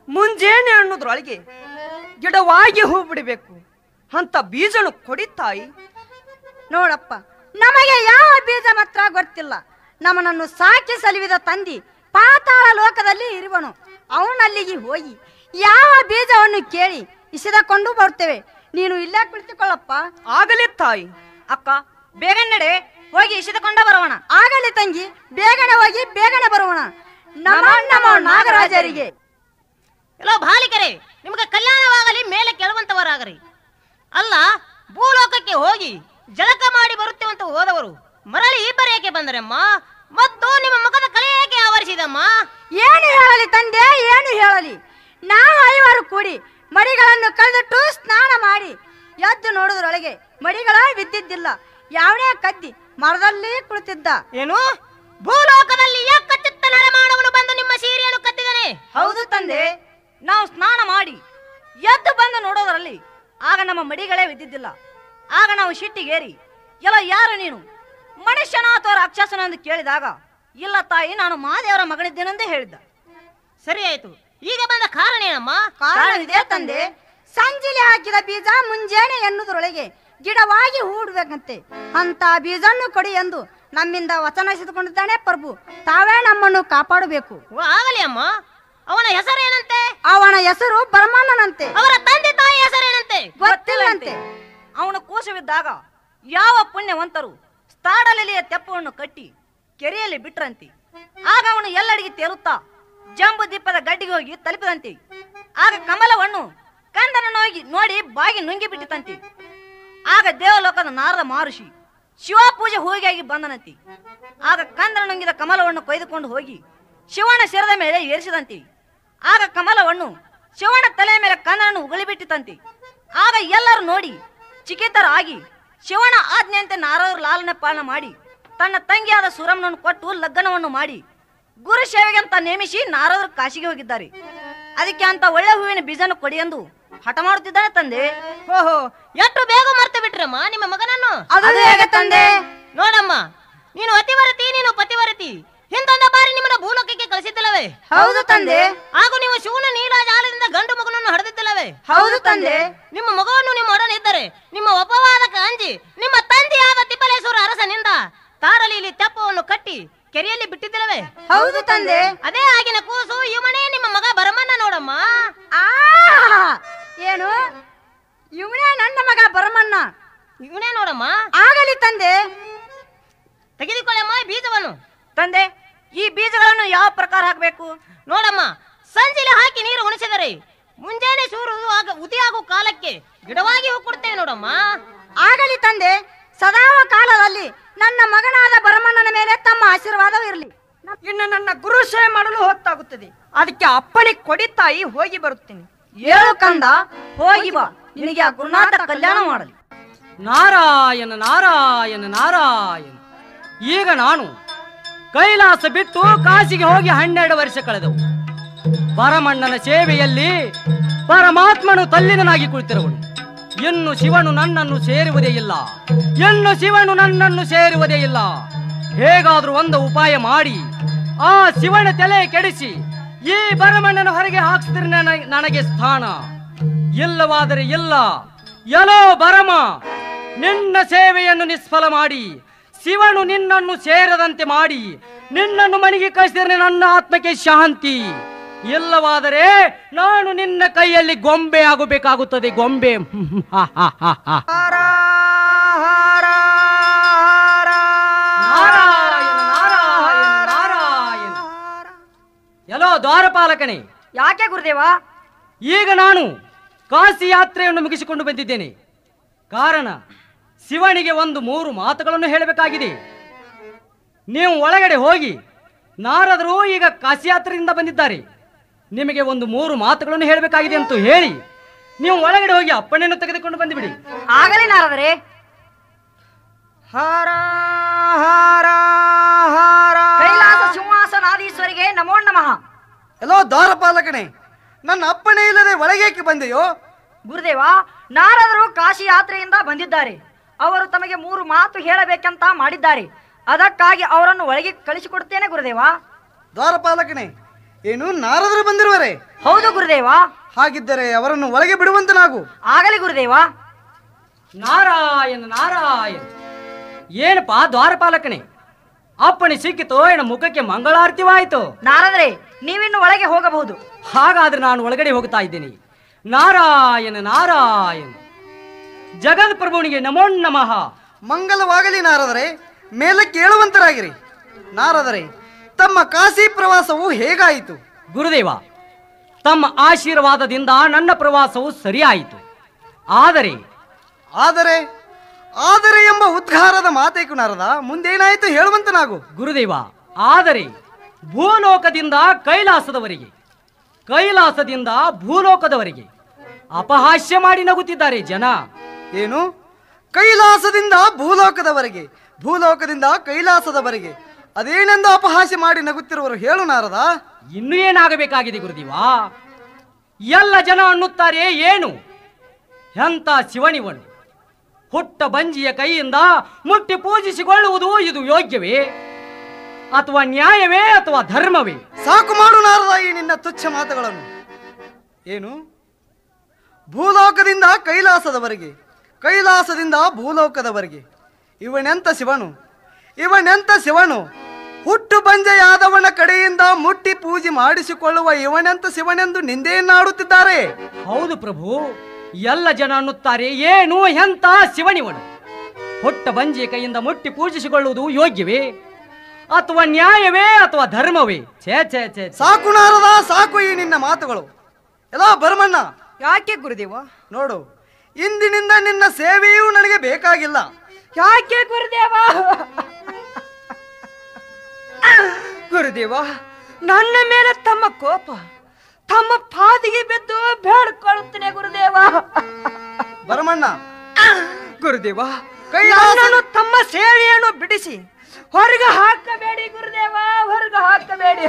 ಮುಂಜಾನೆ ಅನ್ನೋದ್ರೊಳಗೆ ಗಿಡವಾಗಿ ಹೂ ಬಿಡಬೇಕು ಅಂತ ಬೀಜನು ಕೊಡಿ ತಾಯಿ. ನೋಡಪ್ಪ ನಮಗೆ ಯಾವ ಬೀಜ ಮಾತ್ರ ಗೊತ್ತಿಲ್ಲ. ನಮ್ಮನನ್ನು ಸಾಕಿ ಸಲುವಿದ ತಂದಿ ಪಾತಾಳ ಲೋಕದಲ್ಲಿ ಇರುವನು. ಅವನಲ್ಲಿಗೆ ಹೋಗಿ ಯಾವ ಬೀಜವನ್ನು ಕೇಳಿ ಇಸಿದಕೊಂಡು ಬರ್ತೇವೆ ನೀನು ಇಲ್ಲೇ ಕುಳಿತುಕೊಳ್ಳಪ್ಪ. ಆಗಲಿ ತಾಯಿ. ಅಕ್ಕ ಬೇಗ ನಡೆ ಹೋಗಿ ಇಸಿದುಕೊಂಡ ಬರೋಣ. ಆಗಲಿ ತಂಗಿ ಬೇಗನೆ ಹೋಗಿ ಬೇಗನೆ ಬರೋಣ ನಮ ನಮೋ ನಾಗರಾಜರಿಗೆ. ಎಲ್ಲೋ ಬಾಲಿಕರೇ ನಿಮಗೆ ಕಲ್ಯಾಣವಾಗಲಿ ಮೇಲೆ ಕೇಳುವಂತವರಾಗರಿ ಅಲ್ಲ ಭೂಲೋಕಕ್ಕೆ ಹೋಗಿ ಜಳಕ ಮಾಡಿ ಬರುತ್ತೇವಂತ ಹೋದವರು ಮರಳಿ ಇಬ್ಬರೇಕೆ ಬಂದರಮ್ಮ? ಮತ್ತು ನಿಮ್ಮ ಮುಖದ ಕಲೆ ಏಕೆ ಆವರಿಸಿದಮ್ಮ? ಏನು ಹೇಳಲಿ ತಂದೆ ಏನು ಹೇಳಲಿ? ನಾವು ಐವರು ಕೂಡಿ ಮಡಿಗಳನ್ನು ಕಳೆದಿಟ್ಟು ಸ್ನಾನ ಮಾಡಿ ಎದ್ದು ನೋಡಿದ್ರೊಳಗೆ ಮಡಿಗಳ ಬಿದ್ದಿದ್ದಿಲ್ಲ. ಯಾವನೇ ಕದ್ದಿ ಮರದಲ್ಲಿ ಕುಳಿತಿದ್ದ. ಏನು? ಭೂಲೋಕದಲ್ಲಿ ಯಾಕೆ ನರಮಾನವನು ಬಂದು ನಿಮ್ಮ ಸೀರೆಯನ್ನು ಕತ್ತಿದನೆ ಹೌದು ತಂದೆ. ನಾವು ಸ್ನಾನ ಮಾಡಿ ಎದ್ದು ಬಂದು ನೋಡೋದರಲ್ಲಿ ಆಗ ನಮ್ಮ ಮಡಿಗಳೇ ಬಿದ್ದಿದ್ದಿಲ್ಲ. ಆಗ ನಾವು ಶಿಟ್ಟಿಗೇರಿ ಎಲ್ಲ ಯಾರು ನೀನು? ಮನುಷ್ಯನ ಅಥವಾ ರಾಕ್ಷಸನ ಎಂದು ಕೇಳಿದಾಗ ಇಲ್ಲ ತಾಯಿ ನಾನು ಮಾದೇವರ ಮಗಳಿದ್ದೇನೆಂದೇ ಹೇಳಿದ್ದ. ಸರಿ ಆಯ್ತು. ಈಗ ಬಂದ ಕಾರಣ ಏನಮ್ಮ? ಕಾರಣ ಇದೆ ತಂದೆ. ಸಂಜಿಲಿ ಹಾಕಿದ ಬೀಜ ಮುಂಜಾನೆ ಎನ್ನುವುದರೊಳಗೆ ಗಿಡವಾಗಿ ಹೂಡ್ಬೇಕಂತೆ. ಅಂತ ಬೀಜನ್ನು ಕೊಡಿ ಎಂದು ನಮ್ಮಿಂದ ವಚನ ಇಸಿದುಕೊಂಡಿದ್ದಾನೆ ಪ್ರಭು. ತಾವೇ ನಮ್ಮನ್ನು ಕಾಪಾಡಬೇಕು. ಆಗಲಿ ಅಮ್ಮ. ಅವನ ಹೆಸರೇನಂತೆ? ಅವನ ಹೆಸರು ಬ್ರಹ್ಮಣ್ಣನಂತೆ ಅವರ ತಂದೆ ತಾಯಿ ಹೆಸರೇನಂತೆ? ಗೊತ್ತಿಲ್ಲಂತೆ. ಅವನ ಕೋಶವಿದ್ದಾಗ ಯಾವ ಪುಣ್ಯವಂತರು ಸ್ಥಾಡಲೆಲೆಯ ತೆಪ್ಪವನ್ನು ಕಟ್ಟಿ ಕೆರೆಯಲ್ಲಿ ಬಿಟ್ರಂತೆ. ಆಗ ಅವನು ಎಲ್ಲಡಿಗೆ ತೇರುತ್ತಾ ಜಂಬು ದೀಪದ ಗಡ್ಡಿಗೆ ಹೋಗಿ ತಲುಪಿದಂತೆ. ಆಗ ಕಮಲವನ್ನು ಕಂದನ ಹೋಗಿ ನೋಡಿ ಬಾಗಿ ನುಂಗಿ ಬಿಟ್ಟಿತಂತೆ. ಆಗ ದೇವಲೋಕದ ನಾರದ ಮಹರ್ಷಿ ಶಿವ ಪೂಜೆ ಹೋಗಿ ಬಂದನಂತೆ. ಆಗ ಕಂದನ ನುಂಗಿದ ಕಮಲವನ್ನು ಕೊಯ್ದುಕೊಂಡು ಹೋಗಿ ಶಿವನ ಶಿರದ ಮೇಲೆ ಏರಿಸಿದಂತೆ. ಆಗ ಕಮಲವನ್ನು ಶಿವನ ತಲೆಯ ಮೇಲೆ ಕಂದನನ್ನು ಉಗುಳಿಬಿಟ್ಟಿತಂತೆ. ಆಗ ಎಲ್ಲರೂ ನೋಡಿ ಚಿಕಿತರಾಗಿ ಶಿವನ ಆಜ್ಞೆಯಂತೆ ನಾರದರು ಲಾಲನೆ ಪಾಲನೆ ಮಾಡಿ ತನ್ನ ತಂಗಿಯಾದ ಸುರಮ್ಮನನ್ನು ಕೊಟ್ಟು ಲಗ್ನವನ್ನು ಮಾಡಿ ಗುರು ಸೇವೆಗೆ ಅಂತ ನೇಮಿಸಿ ನಾರದರು ಕಾಶಿಗೆ ಹೋಗಿದ್ದಾರೆ. ಅದಕ್ಕೆ ಅಂತ ಒಳ್ಳೆ ಹೂವಿನ ಬೀಜನ ಕೊಡಿ ಎಂದು ಹಠ ಮಾಡುತ್ತಿದ್ದಾನೆ ತಂದೆ. ಓಹೋ ಎಷ್ಟು ಬೇಗ ಮರ್ತು ಬಿಟ್ರಮ್ಮ ನಿಮ್ಮ ಮಗನನ್ನು? ಅದು ಹೇಗೆ ತಂದೆ? ನೋಡಮ್ಮ ನೀನು ಅತಿವರತಿ ನೀನು ಪತಿವರತಿ. ಹಿಂದೊಂದ ಬಾರಿ ನಿಮ್ಮನ್ನ ಭೂಲೋಕಕ್ಕೆ ಕಳಿಸಿದ್ದಲ್ಲವೇ? ಹೌದು ತಂದೆ. ಹಾಗೂ ನೀವು ಶಿವನ ನೀಲಾಜಾಲದಿಂದ ಗಂಡು ಮಗನನ್ನು ಹಡೆದಿದ್ದಲ್ಲವೇ? ಹೌದು ತಂದೆ. ನಿಮ್ಮ ಮಗವನ್ನು ನಿಮ್ಮ ಇದ್ದರೆ ನಿಮ್ಮ ಅಪವಾದಕ್ಕೆ ಅಂಜಿ ನಿಮ್ಮ ತಂದೆಯಾದ ತಿಪ್ಪಲೇಶ್ವರ ಅರಸನಿಂದ ತಾರಲಿಲಿ ತೆಪ್ಪವನ್ನು ಕಟ್ಟಿ ಕೆರೆಯಲ್ಲಿ ಬಿಟ್ಟಿದ್ದಲ್ಲವೇ? ಹೌದು ತಂದೆ. ಅದೇ ಆಗಿನ ಕೂಸು ಇವನೇ ನಿಮ್ಮ ಮಗ ಬರಮನ್ನ ನೋಡಮ್ಮ. ಏನು? ಇವನೇ ನನ್ನ ಮಗ ಬರಮಣ್ಣ ಇವನೇ ನೋಡಮ್ಮ. ಆಗಲಿ ತಂದೆ. ತೆಗೆದುಕೊಳ್ಳಮ್ಮ ಬೀಜವನ್ನು. ತಂದೆ ಈ ಬೀಜಗಳನ್ನು ಯಾವ ಪ್ರಕಾರ ಹಾಕಬೇಕು? ನೋಡಮ್ಮ ಸಂಜೆಲಿ ಹಾಕಿ ನೀರು ಉಣಿಸಿದರೆ ಮುಂಜಾನೆ ಸೂರು ಆಗ ಉದಿಯಾಗುವ ಕಾಲಕ್ಕೆ ಗಿಡವಾಗಿ ಹೂ ಕೊಡ್ತೇವೆ ನೋಡಮ್ಮ. ಆಗಲಿ ತಂದೆ ಸದಾ ಕಾಲದಲ್ಲಿ ನನ್ನ ಮಗನಾದ ಬರಮಣ್ಣನ ಮೇಲೆ ತಮ್ಮ ಆಶೀರ್ವಾದವಿರಲಿ ಇನ್ನು ನನ್ನ ಗುರು ಸೇವೆ ಮಾಡಲು ಹೊತ್ತಾಗುತ್ತದೆ. ಅದಕ್ಕೆ ಅಪ್ಪಣೆ ಕೊಡಿ ತಾಯಿ ಹೋಗಿ ಬರುತ್ತೇನೆ. ಏಳು ಕಂದ ಹೋಗಿ ಬಾ. ನಿನಗೆ ಆ ಗುರುನಾಥ ಕಲ್ಯಾಣ ಮಾಡಲಿ. ನಾರಾಯಣ ನಾರಾಯಣ ನಾರಾಯಣ. ಈಗ ನಾನು ಕೈಲಾಸ ಬಿಟ್ಟು ಕಾಶಿಗೆ ಹೋಗಿ ಹನ್ನೆರಡು ವರ್ಷ ಕಳೆದವು. ಪರಮಣ್ಣನ ಸೇವೆಯಲ್ಲಿ ಪರಮಾತ್ಮನು ತಲ್ಲಿನನಾಗಿ ಕುಳಿತಿರುವನು. ಇನ್ನು ಶಿವನು ನನ್ನನ್ನು ಸೇರುವುದೇ ಇಲ್ಲ. ಇನ್ನು ಶಿವನು ನನ್ನನ್ನು ಸೇರುವುದೇ ಇಲ್ಲ. ಹೇಗಾದ್ರೂ ಒಂದು ಉಪಾಯ ಮಾಡಿ ಆ ಶಿವನ ತಲೆ ಕೆಡಿಸಿ ಈ ಬರಮಣ್ಣನ ಹೊರಗೆ ಹಾಕ್ಸಿದ್ರೆ ನನಗೆ ನನಗೆ ಸ್ಥಾನ. ಇಲ್ಲವಾದರೆ ಇಲ್ಲ. ಎಲೋ ಬರಮ ನಿನ್ನ ಸೇವೆಯನ್ನು ನಿಷ್ಫಲ ಮಾಡಿ ಶಿವನು ನಿನ್ನನ್ನು ಸೇರದಂತೆ ಮಾಡಿ ನಿನ್ನನ್ನು ಮನೆಗೆ ಕಳಿಸಿದರೆ ನನ್ನ ಆತ್ಮಕ್ಕೆ ಶಾಂತಿ. ಇಲ್ಲವಾದರೆ ನಾನು ನಿನ್ನ ಕೈಯಲ್ಲಿ ಗೊಂಬೆ ಆಗಬೇಕಾಗುತ್ತದೆ. ಗೊಂಬೆ. ಎಲ್ಲೋ ದ್ವಾರಪಾಲಕನೇ. ಯಾಕೆ ಗುರುದೇವ? ಈಗ ನಾನು ಕಾಶಿ ಯಾತ್ರೆಯನ್ನು ಮುಗಿಸಿಕೊಂಡು ಬಂದಿದ್ದೇನೆ. ಕಾರಣ ಶಿವನಿಗೆ ಒಂದು ಮೂರು ಮಾತುಗಳನ್ನು ಹೇಳಬೇಕಾಗಿದೆ. ನೀವು ಒಳಗಡೆ ಹೋಗಿ ನಾರದರು ಈಗ ಕಾಶಿಯಾತ್ರೆಯಿಂದ ಬಂದಿದ್ದಾರೆ. ನಿಮಗೆ ಒಂದು ಮೂರು ಮಾತುಗಳನ್ನು ಹೇಳಬೇಕಾಗಿದೆ ಅಂತ ಹೇಳಿ ನೀವು ಒಳಗಡೆ ಹೋಗಿ ಅಪ್ಪಣೆಯನ್ನು ತೆಗೆದುಕೊಂಡು ಬಂದುಬಿಡಿ. ಆಗಲೇ ನಾರದರೆ. ಹರ ಹರ ಹರ. ಕೈಲಾಸ ಸಿಂಹಾಸನಾದೀಶ್ವರಿಗೆ ನಮೋ ನಮಃ. ಎಲ್ಲೋ ದ್ವಾರಪಾಲಕನೇ ನನ್ನ ಅಪ್ಪಣೆ ಇಲ್ಲದೆ ಒಳಗೇಕೆ ಬಂದೆಯೋ? ಗುರುದೇವ ನಾರದರು ಕಾಶಿ ಯಾತ್ರೆಯಿಂದ ಬಂದಿದ್ದಾರೆ. ಅವರು ತಮಗೆ ಮೂರು ಮಾತು ಹೇಳಬೇಕಂತ ಮಾಡಿದ್ದಾರೆ. ಅದಕ್ಕಾಗಿ ಅವರನ್ನು ಒಳಗೆ ಕಳಿಸಿಕೊಡುತ್ತೇನೆ ಗುರುದೇವ. ದ್ವಾರಪಾಲಕನೇ ಏನು ನಾರದರು ಬಂದಿರುವರೆ? ಹೌದು ಗುರುದೇವ. ಹಾಗಿದ್ದರೆ ಅವರನ್ನು ಒಳಗೆ ಬಿಡುವಂತನಾಗು ಆಗಲಿ ಗುರುದೇವ. ನಾರಾಯಣ ನಾರಾಯಣ. ಏನಪ್ಪ ದ್ವಾರಪಾಲಕನೇ? ಅಪ್ಪಣೆ ಸಿಕ್ಕಿತು ಏನ ಮುಖಕ್ಕೆ ಮಂಗಳಾರತಿವಾಯಿತು? ನಾರದ್ರೆ ನೀವಿನ್ನು ಒಳಗೆ ಹೋಗಬಹುದು. ಹಾಗಾದ್ರೆ ನಾನು ಒಳಗಡೆ ಹೋಗ್ತಾ ಇದ್ದೀನಿ. ನಾರಾಯಣ ನಾರಾಯಣ. ಜಗತ್ಪ್ರಭುನಿಗೆ ನಮೋ ನಮಃ. ಮಂಗಲವಾಗಲಿ ನಾರದರೆ ಮೇಲೆ ಕೇಳುವಂತರಾಗಿರಿ. ನಾರದರೆ ತಮ್ಮ ಕಾಶಿ ಪ್ರವಾಸವು ಹೇಗಾಯಿತು? ಗುರುದೇವ ತಮ್ಮ ಆಶೀರ್ವಾದದಿಂದ ನನ್ನ ಪ್ರವಾಸವು ಸರಿಯಾಯಿತು. ಆದರೆ ಆದರೆ ಆದರೆ ಎಂಬ ಉದ್ಘಾರದ ಮಾತೇಕು ನಾರದ ಮುಂದೇನಾಯಿತು ಹೇಳುವಂತನಾಗು. ಗುರುದೇವ ಆದರೆ ಭೂಲೋಕದಿಂದ ಕೈಲಾಸದವರಿಗೆ ಕೈಲಾಸದಿಂದ ಭೂಲೋಕದವರಿಗೆ ಅಪಹಾಸ್ಯ ಮಾಡಿ ನಗುತ್ತಿದ್ದಾರೆ ಜನ. ಏನು? ಕೈಲಾಸದಿಂದ ಭೂಲೋಕದವರೆಗೆ ಭೂಲೋಕದಿಂದ ಕೈಲಾಸದವರೆಗೆ ಅದೇನೆಂದು ಅಪಹಾಸ್ಯ ಮಾಡಿ ನಗುತ್ತಿರುವರು ಹೇಳು ನಾರದ. ಇನ್ನು ಏನಾಗಬೇಕಾಗಿದೆ ಗುರುದೇವ? ಎಲ್ಲ ಜನ ಅನ್ನುತ್ತಾರೆ ಏನು? ಎಂಥ ಶಿವನಿವನು ಹುಟ್ಟ ಬಂಜಿಯ ಕೈಯಿಂದ ಮುಟ್ಟಿ ಪೂಜಿಸಿಕೊಳ್ಳುವುದು ಇದು ಯೋಗ್ಯವೇ? ಅಥವಾ ನ್ಯಾಯವೇ ಅಥವಾ ಧರ್ಮವೇ? ಸಾಕು ಮಾಡು ನಾರದ ಈ ನಿನ್ನ ತುಚ್ಛ ಮಾತುಗಳನ್ನು. ಏನು? ಭೂಲೋಕದಿಂದ ಕೈಲಾಸದವರೆಗೆ ಕೈಲಾಸದಿಂದ ಭೂಲೋಕದವರೆಗೆ. ಇವನೆಂತ ಶಿವನು? ಇವನೆಂತ ಶಿವನು? ಹುಟ್ಟು ಬಂಜೆಯಾದವನ ಕಡೆಯಿಂದ ಮುಟ್ಟಿ ಪೂಜೆ ಮಾಡಿಸಿಕೊಳ್ಳುವ ಇವನೆಂತ ಶಿವನೆಂದು ನಿಂದೆಯನ್ನಾಡುತ್ತಿದ್ದಾರೆ? ಹೌದು ಪ್ರಭು ಎಲ್ಲ ಜನ ಅನ್ನುತ್ತಾರೆ ಏನು ಎಂತ ಶಿವನಿವನು ಹುಟ್ಟ ಬಂಜೆ ಕೈಯಿಂದ ಮುಟ್ಟಿ ಪೂಜಿಸಿಕೊಳ್ಳುವುದು ಯೋಗ್ಯವೇ? ಅಥವಾ ನ್ಯಾಯವೇ ಅಥವಾ ಧರ್ಮವೇ? ಛೇ ಛೇ ಛೇ ಛೇ. ಸಾಕು ನಾರದ ಸಾಕು ಈ ನಿನ್ನ ಮಾತುಗಳು. ಎಲ್ಲ ಬರಮಣ್ಣ. ಯಾಕೆ ಗುರುದೇವ? ನೋಡು ಇಂದಿನಿಂದ ನಿನ್ನ ಸೇವೆಯೂ ನನಗೆ ಬೇಕಾಗಿಲ್ಲ. ಯಾಕೆ ಗುರುದೇವ? ಗುರುದೇವ ನನ್ನ ಮೇಲೆ ತಮ್ಮ ಕೋಪ ತಮ್ಮ ಪಾದಿಗೆ ಬಿದ್ದು ಬೇಡ್ಕೊಳ್ಳುತ್ತೇನೆ ಗುರುದೇವ. ಬರಮಣ್ಣ. ಗುರುದೇವ ಕೈಯನ್ನು ತಮ್ಮ ಸೇವೆಯನ್ನು ಬಿಡಿಸಿ ಹೊರಗೆ ಹಾಕಬೇಡಿ ಗುರುದೇವ ಹೊರಗೆ ಹಾಕಬೇಡಿ.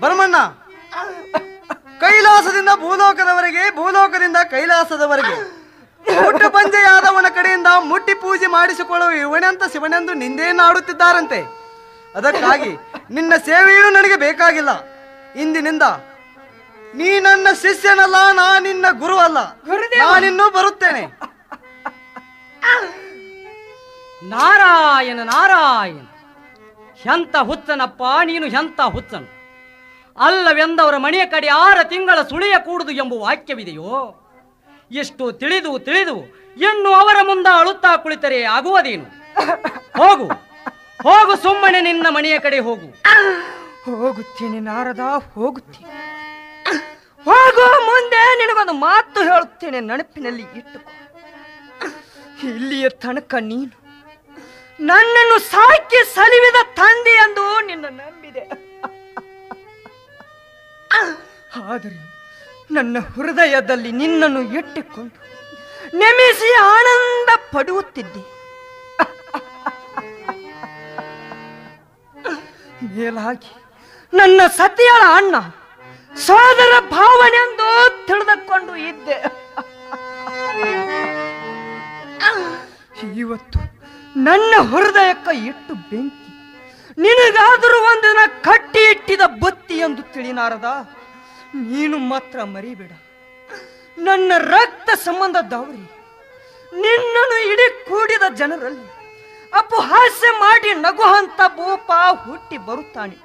ಬರಮಣ್ಣ. ಕೈಲಾಸದಿಂದ ಭೂಲೋಕದವರೆಗೆ ಭೂಲೋಕದಿಂದ ಕೈಲಾಸದವರೆಗೆ. ಮುಟ್ಟ ಪಂಜೆಯಾದವನ ಕಡೆಯಿಂದ ಮುಟ್ಟಿ ಪೂಜೆ ಮಾಡಿಸಿಕೊಳ್ಳುವ ಇವನೆಂತ ಶಿವನೆಂದು ನಿಂದೇನಾಡುತ್ತಿದ್ದಾರಂತೆ ಅದಕ್ಕಾಗಿ ನಿನ್ನ ಸೇವೆಯೂ ನನಗೆ ಬೇಕಾಗಿಲ್ಲ. ಇಂದಿನಿಂದ ನೀ ನನ್ನ ಶಿಷ್ಯನಲ್ಲ ನಾ ನಿನ್ನ ಗುರು ಅಲ್ಲ. ನಾನಿನ್ನೂ ಬರುತ್ತೇನೆ. ನಾರಾಯಣ ನಾರಾಯಣ. ಎಂತ ಹುಚ್ಚನಪ್ಪ ನೀನು ಎಂತ ಹುಚ್ಚನು? ಅಲ್ಲವೆಂದವರ ಮಣಿಯ ಕಡೆ ಆರ ತಿಂಗಳ ಸುಳಿಯ ಕೂಡುದು ಎಂಬ ವಾಕ್ಯವಿದೆಯೋ? ಎಷ್ಟು ತಿಳಿದು ತಿಳಿದು ಇನ್ನು ಅವರ ಮುಂದ ಅಳುತ್ತಾ ಕುಳಿತರೆ ಆಗುವುದೇನು? ಹೋಗು ಹೋಗು ಸುಮ್ಮನೆ ನಿನ್ನ ಮನೆಯ ಕಡೆ ಹೋಗು. ಹೋಗುತ್ತೇನೆ ನಾರದ, ಹೋಗುತ್ತೇನೆ. ಹೋಗು ಮುಂದೆ ನಿನಗೊಂದು ಮಾತು ಹೇಳುತ್ತೇನೆ ನೆನಪಿನಲ್ಲಿ ಇಟ್ಟುಕೋ. ಇಲ್ಲಿಯ ತನಕ ನೀನು ನನ್ನನ್ನು ಸಾಕಿ ಸಲಿವಿದ ತಂದೆ ಎಂದು ನಿನ್ನ ನಂಬಿದೆ. ಆದರೆ ನನ್ನ ಹೃದಯದಲ್ಲಿ ನಿನ್ನನ್ನು ಇಟ್ಟುಕೊಂಡು ನೆಮಿಸಿ ಆನಂದ ಪಡುವುತ್ತಿದ್ದೆ ಮೇಲಾಗಿ ನನ್ನ ಸತಿಯಳ ಅಣ್ಣ ಸೋದರ ಭಾವನೆಂದು ತಿಳಿದುಕೊಂಡು ಇದ್ದೆ. ಇವತ್ತು ನನ್ನ ಹೃದಯಕ್ಕ ಇಟ್ಟು ಬೆಂಕಿ ನಿನಗಾದರೂ ಒಂದಿನ ಕಟ್ಟಿ ಇಟ್ಟಿದ ಬತ್ತಿ ಎಂದು ತಿಳಿನಾರದ ನೀನು ಮಾತ್ರ ಮರಿಬೇಡ. ನನ್ನ ರಕ್ತ ಸಂಬಂಧದವರಿ ನಿನ್ನನ್ನು ಇಡೀ ಕೂಡಿದ ಜನರಲ್ಲಿ ಅಪಹಾಸ್ಯ ಮಾಡಿ ನಗುವಂತ ಭೂಪ ಹುಟ್ಟಿ ಬರುತ್ತಾನೆ.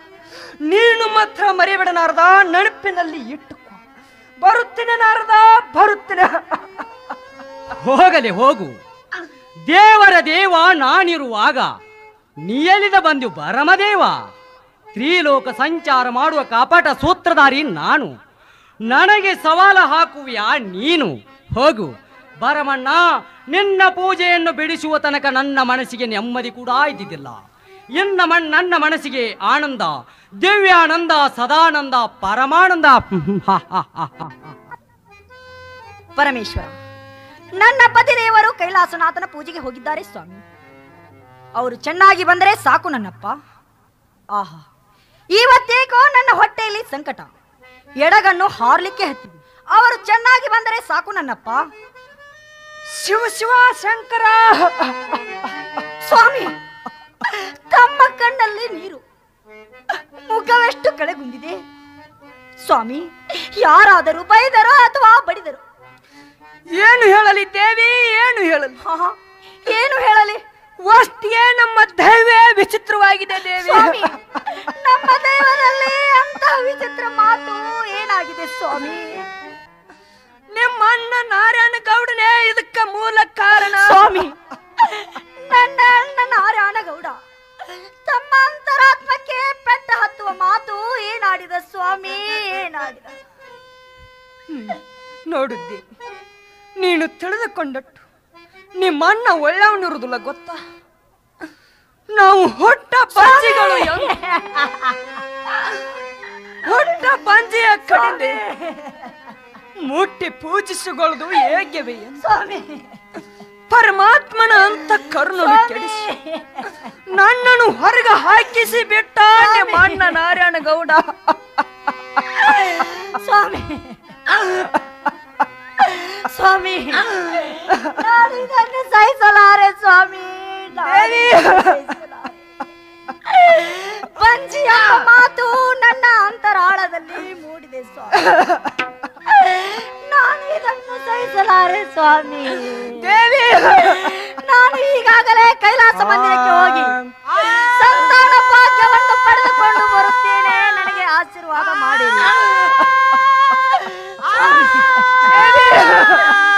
ನೀನು ಮಾತ್ರ ಮರಿಬೇಡ ನಾರದ, ನೆನಪಿನಲ್ಲಿ ಇಟ್ಟುಕೋ. ಬರುತ್ತೇನೆ ನಾರದ, ಬರುತ್ತೇನೆ. ಹೋಗಲಿ, ಹೋಗು. ದೇವರ ದೇವ ನಾನಿರುವಾಗ ನೀಯಲಿದ ಬಂದು ಬರಮದೇವ. ತ್ರಿಲೋಕ ಸಂಚಾರ ಮಾಡುವ ಕಾಪಾಟ ಸೂತ್ರಧಾರಿ ನಾನು. ನನಗೆ ಸವಾಲ ಹಾಕುವಿಯಾ ನೀನು. ಹೋಗು. ಬರಮಣ್ಣ, ನಿನ್ನ ಪೂಜೆಯನ್ನು ಬಿಡಿಸುವ ತನಕ ನನ್ನ ಮನಸ್ಸಿಗೆ ನೆಮ್ಮದಿ ಕೂಡ ಇದ್ದಿದ್ದಿಲ್ಲ ಇನ್ನ ಮಣ್ ನನ್ನ ಮನಸ್ಸಿಗೆ ಆನಂದ, ದಿವ್ಯಾನಂದ, ಸದಾನಂದ, ಪರಮಾನಂದ. ಪರಮೇಶ್ವರ, ನನ್ನ ಪತಿದೇವರು ಕೈಲಾಸನಾಥನ ಪೂಜೆಗೆ ಹೋಗಿದ್ದಾರೆ ಸ್ವಾಮಿ. ಅವರು ಚೆನ್ನಾಗಿ ಬಂದರೆ ಸಾಕು ನನ್ನಪ್ಪ. ಆಹಾ. ಇವತ್ತೇಕೋ ನನ್ನ ಹೊಟ್ಟೆಯಲ್ಲಿ ಸಂಕಟ. ಎಡಗನ್ನು ಹಾರ್ಲಿಕ್ಕೆ ಹತ್ತಿದೆ. ಅವರು ಚೆನ್ನಾಗಿ ಬಂದರೆ ಸಾಕು ನನ್ನಪ್ಪ. ಶಿವ ಶಿವ ಶಂಕರ. ಸ್ವಾಮಿ ತಮ್ಮ ಕಣ್ಣಲ್ಲಿ ನೀರು. ಮುಖವೆಷ್ಟು ಕಳೆಗುಂದಿದೆ. ಸ್ವಾಮಿ ಯಾರಾದರೂ ಬೈದರು ಅಥವಾ ಬಡಿದರು? ಏನು ಹೇಳಲಿ ದೇವಿ ಏನು ಹೇಳಲಿ? ಏನು ಹೇಳಲಿ? ವಸ್ತಿಯೇ ನಮ್ಮ ದೈವೇ ವಿಚಿತ್ರವಾಗಿದೆ ದೇವಿ. ನಮ್ಮ ದೈವದಲ್ಲಿ ಅಂತ ವಿಚಿತ್ರ ಮಾತು ಏನಾಗಿದೆ ಸ್ವಾಮಿ? ನಿಮ್ಮ ಅಣ್ಣ ನಾರಾಯಣ ಗೌಡನೇ ಇದಕ್ಕ ಮೂಲ ಕಾರಣ. ಸ್ವಾಮಿ ನನ್ನ ಅಣ್ಣ ನಾರಾಯಣ ಗೌಡ ತಮ್ಮ ಅಂತರಾತ್ಮಕ್ಕೆ ಪೆಟ್ಟ ಹತ್ತುವ ಮಾತು ಏನಾಡಿದ ಸ್ವಾಮಿ? ಏನಾಡಿದ ನೋಡುದ್ದಿ ನೀನು ತಿಳಿದುಕೊಂಡಟ್ಟು ನಿಮ್ಮ ಅಣ್ಣ ಒಳ್ಳೆಯವನಿರುವುದಿಲ್ಲ ಗೊತ್ತಾ? ನಾವು ಹೊಟ್ಟ ಪಂಜಿಗಳು ಹೊಟ್ಟ ಪಂಜಿಯ ಕಡಿಂದೆ ಮುಟ್ಟಿ ಪೂಜಿಸಿಕೊಳ್ಳುವುದು ಹೇಗೆ ಸ್ವಾಮಿ. ಪರಮಾತ್ಮನ ಅಂತ ಕರುಣನು ಕೆಡಿಸಿ. ನನ್ನನ್ನು ಹೊರಗ ಹಾಕಿಸಿ ಬಿಟ್ಟ ಮಣ್ಣ ನಾರಾಯಣ ಗೌಡ ಸ್ವಾಮಿ. ಸ್ವಾಮಿ. ನಾನು ಇದನ್ನು ಸಹಿಸಲಾರೆ ಸ್ವಾಮಿ. ದೇವಿ. ಬಂಜಿಯ ಮಾತು ನನ್ನ ಅಂತರಾಳದಲ್ಲಿ ಮೂಡಿದೆ ಸ್ವಾಮಿ. ನಾನು ಇದನ್ನು ಸಹಿಸಲಾರೆ ಸ್ವಾಮಿ. ದೇವಿ. ನಾನು ಈಗಾಗಲೇ ಕೈಲಾಸ ಮಂದಿರಕ್ಕೆ ಹೋಗಿ ಸಂತಾನ ಭಾಗ್ಯವನ್ನು ಪಡೆದುಕೊಂಡು ಬರುತ್ತೇನೆ. ನನಗೆ ಆಶೀರ್ವಾದ ಮಾಡಿ 감사합니다.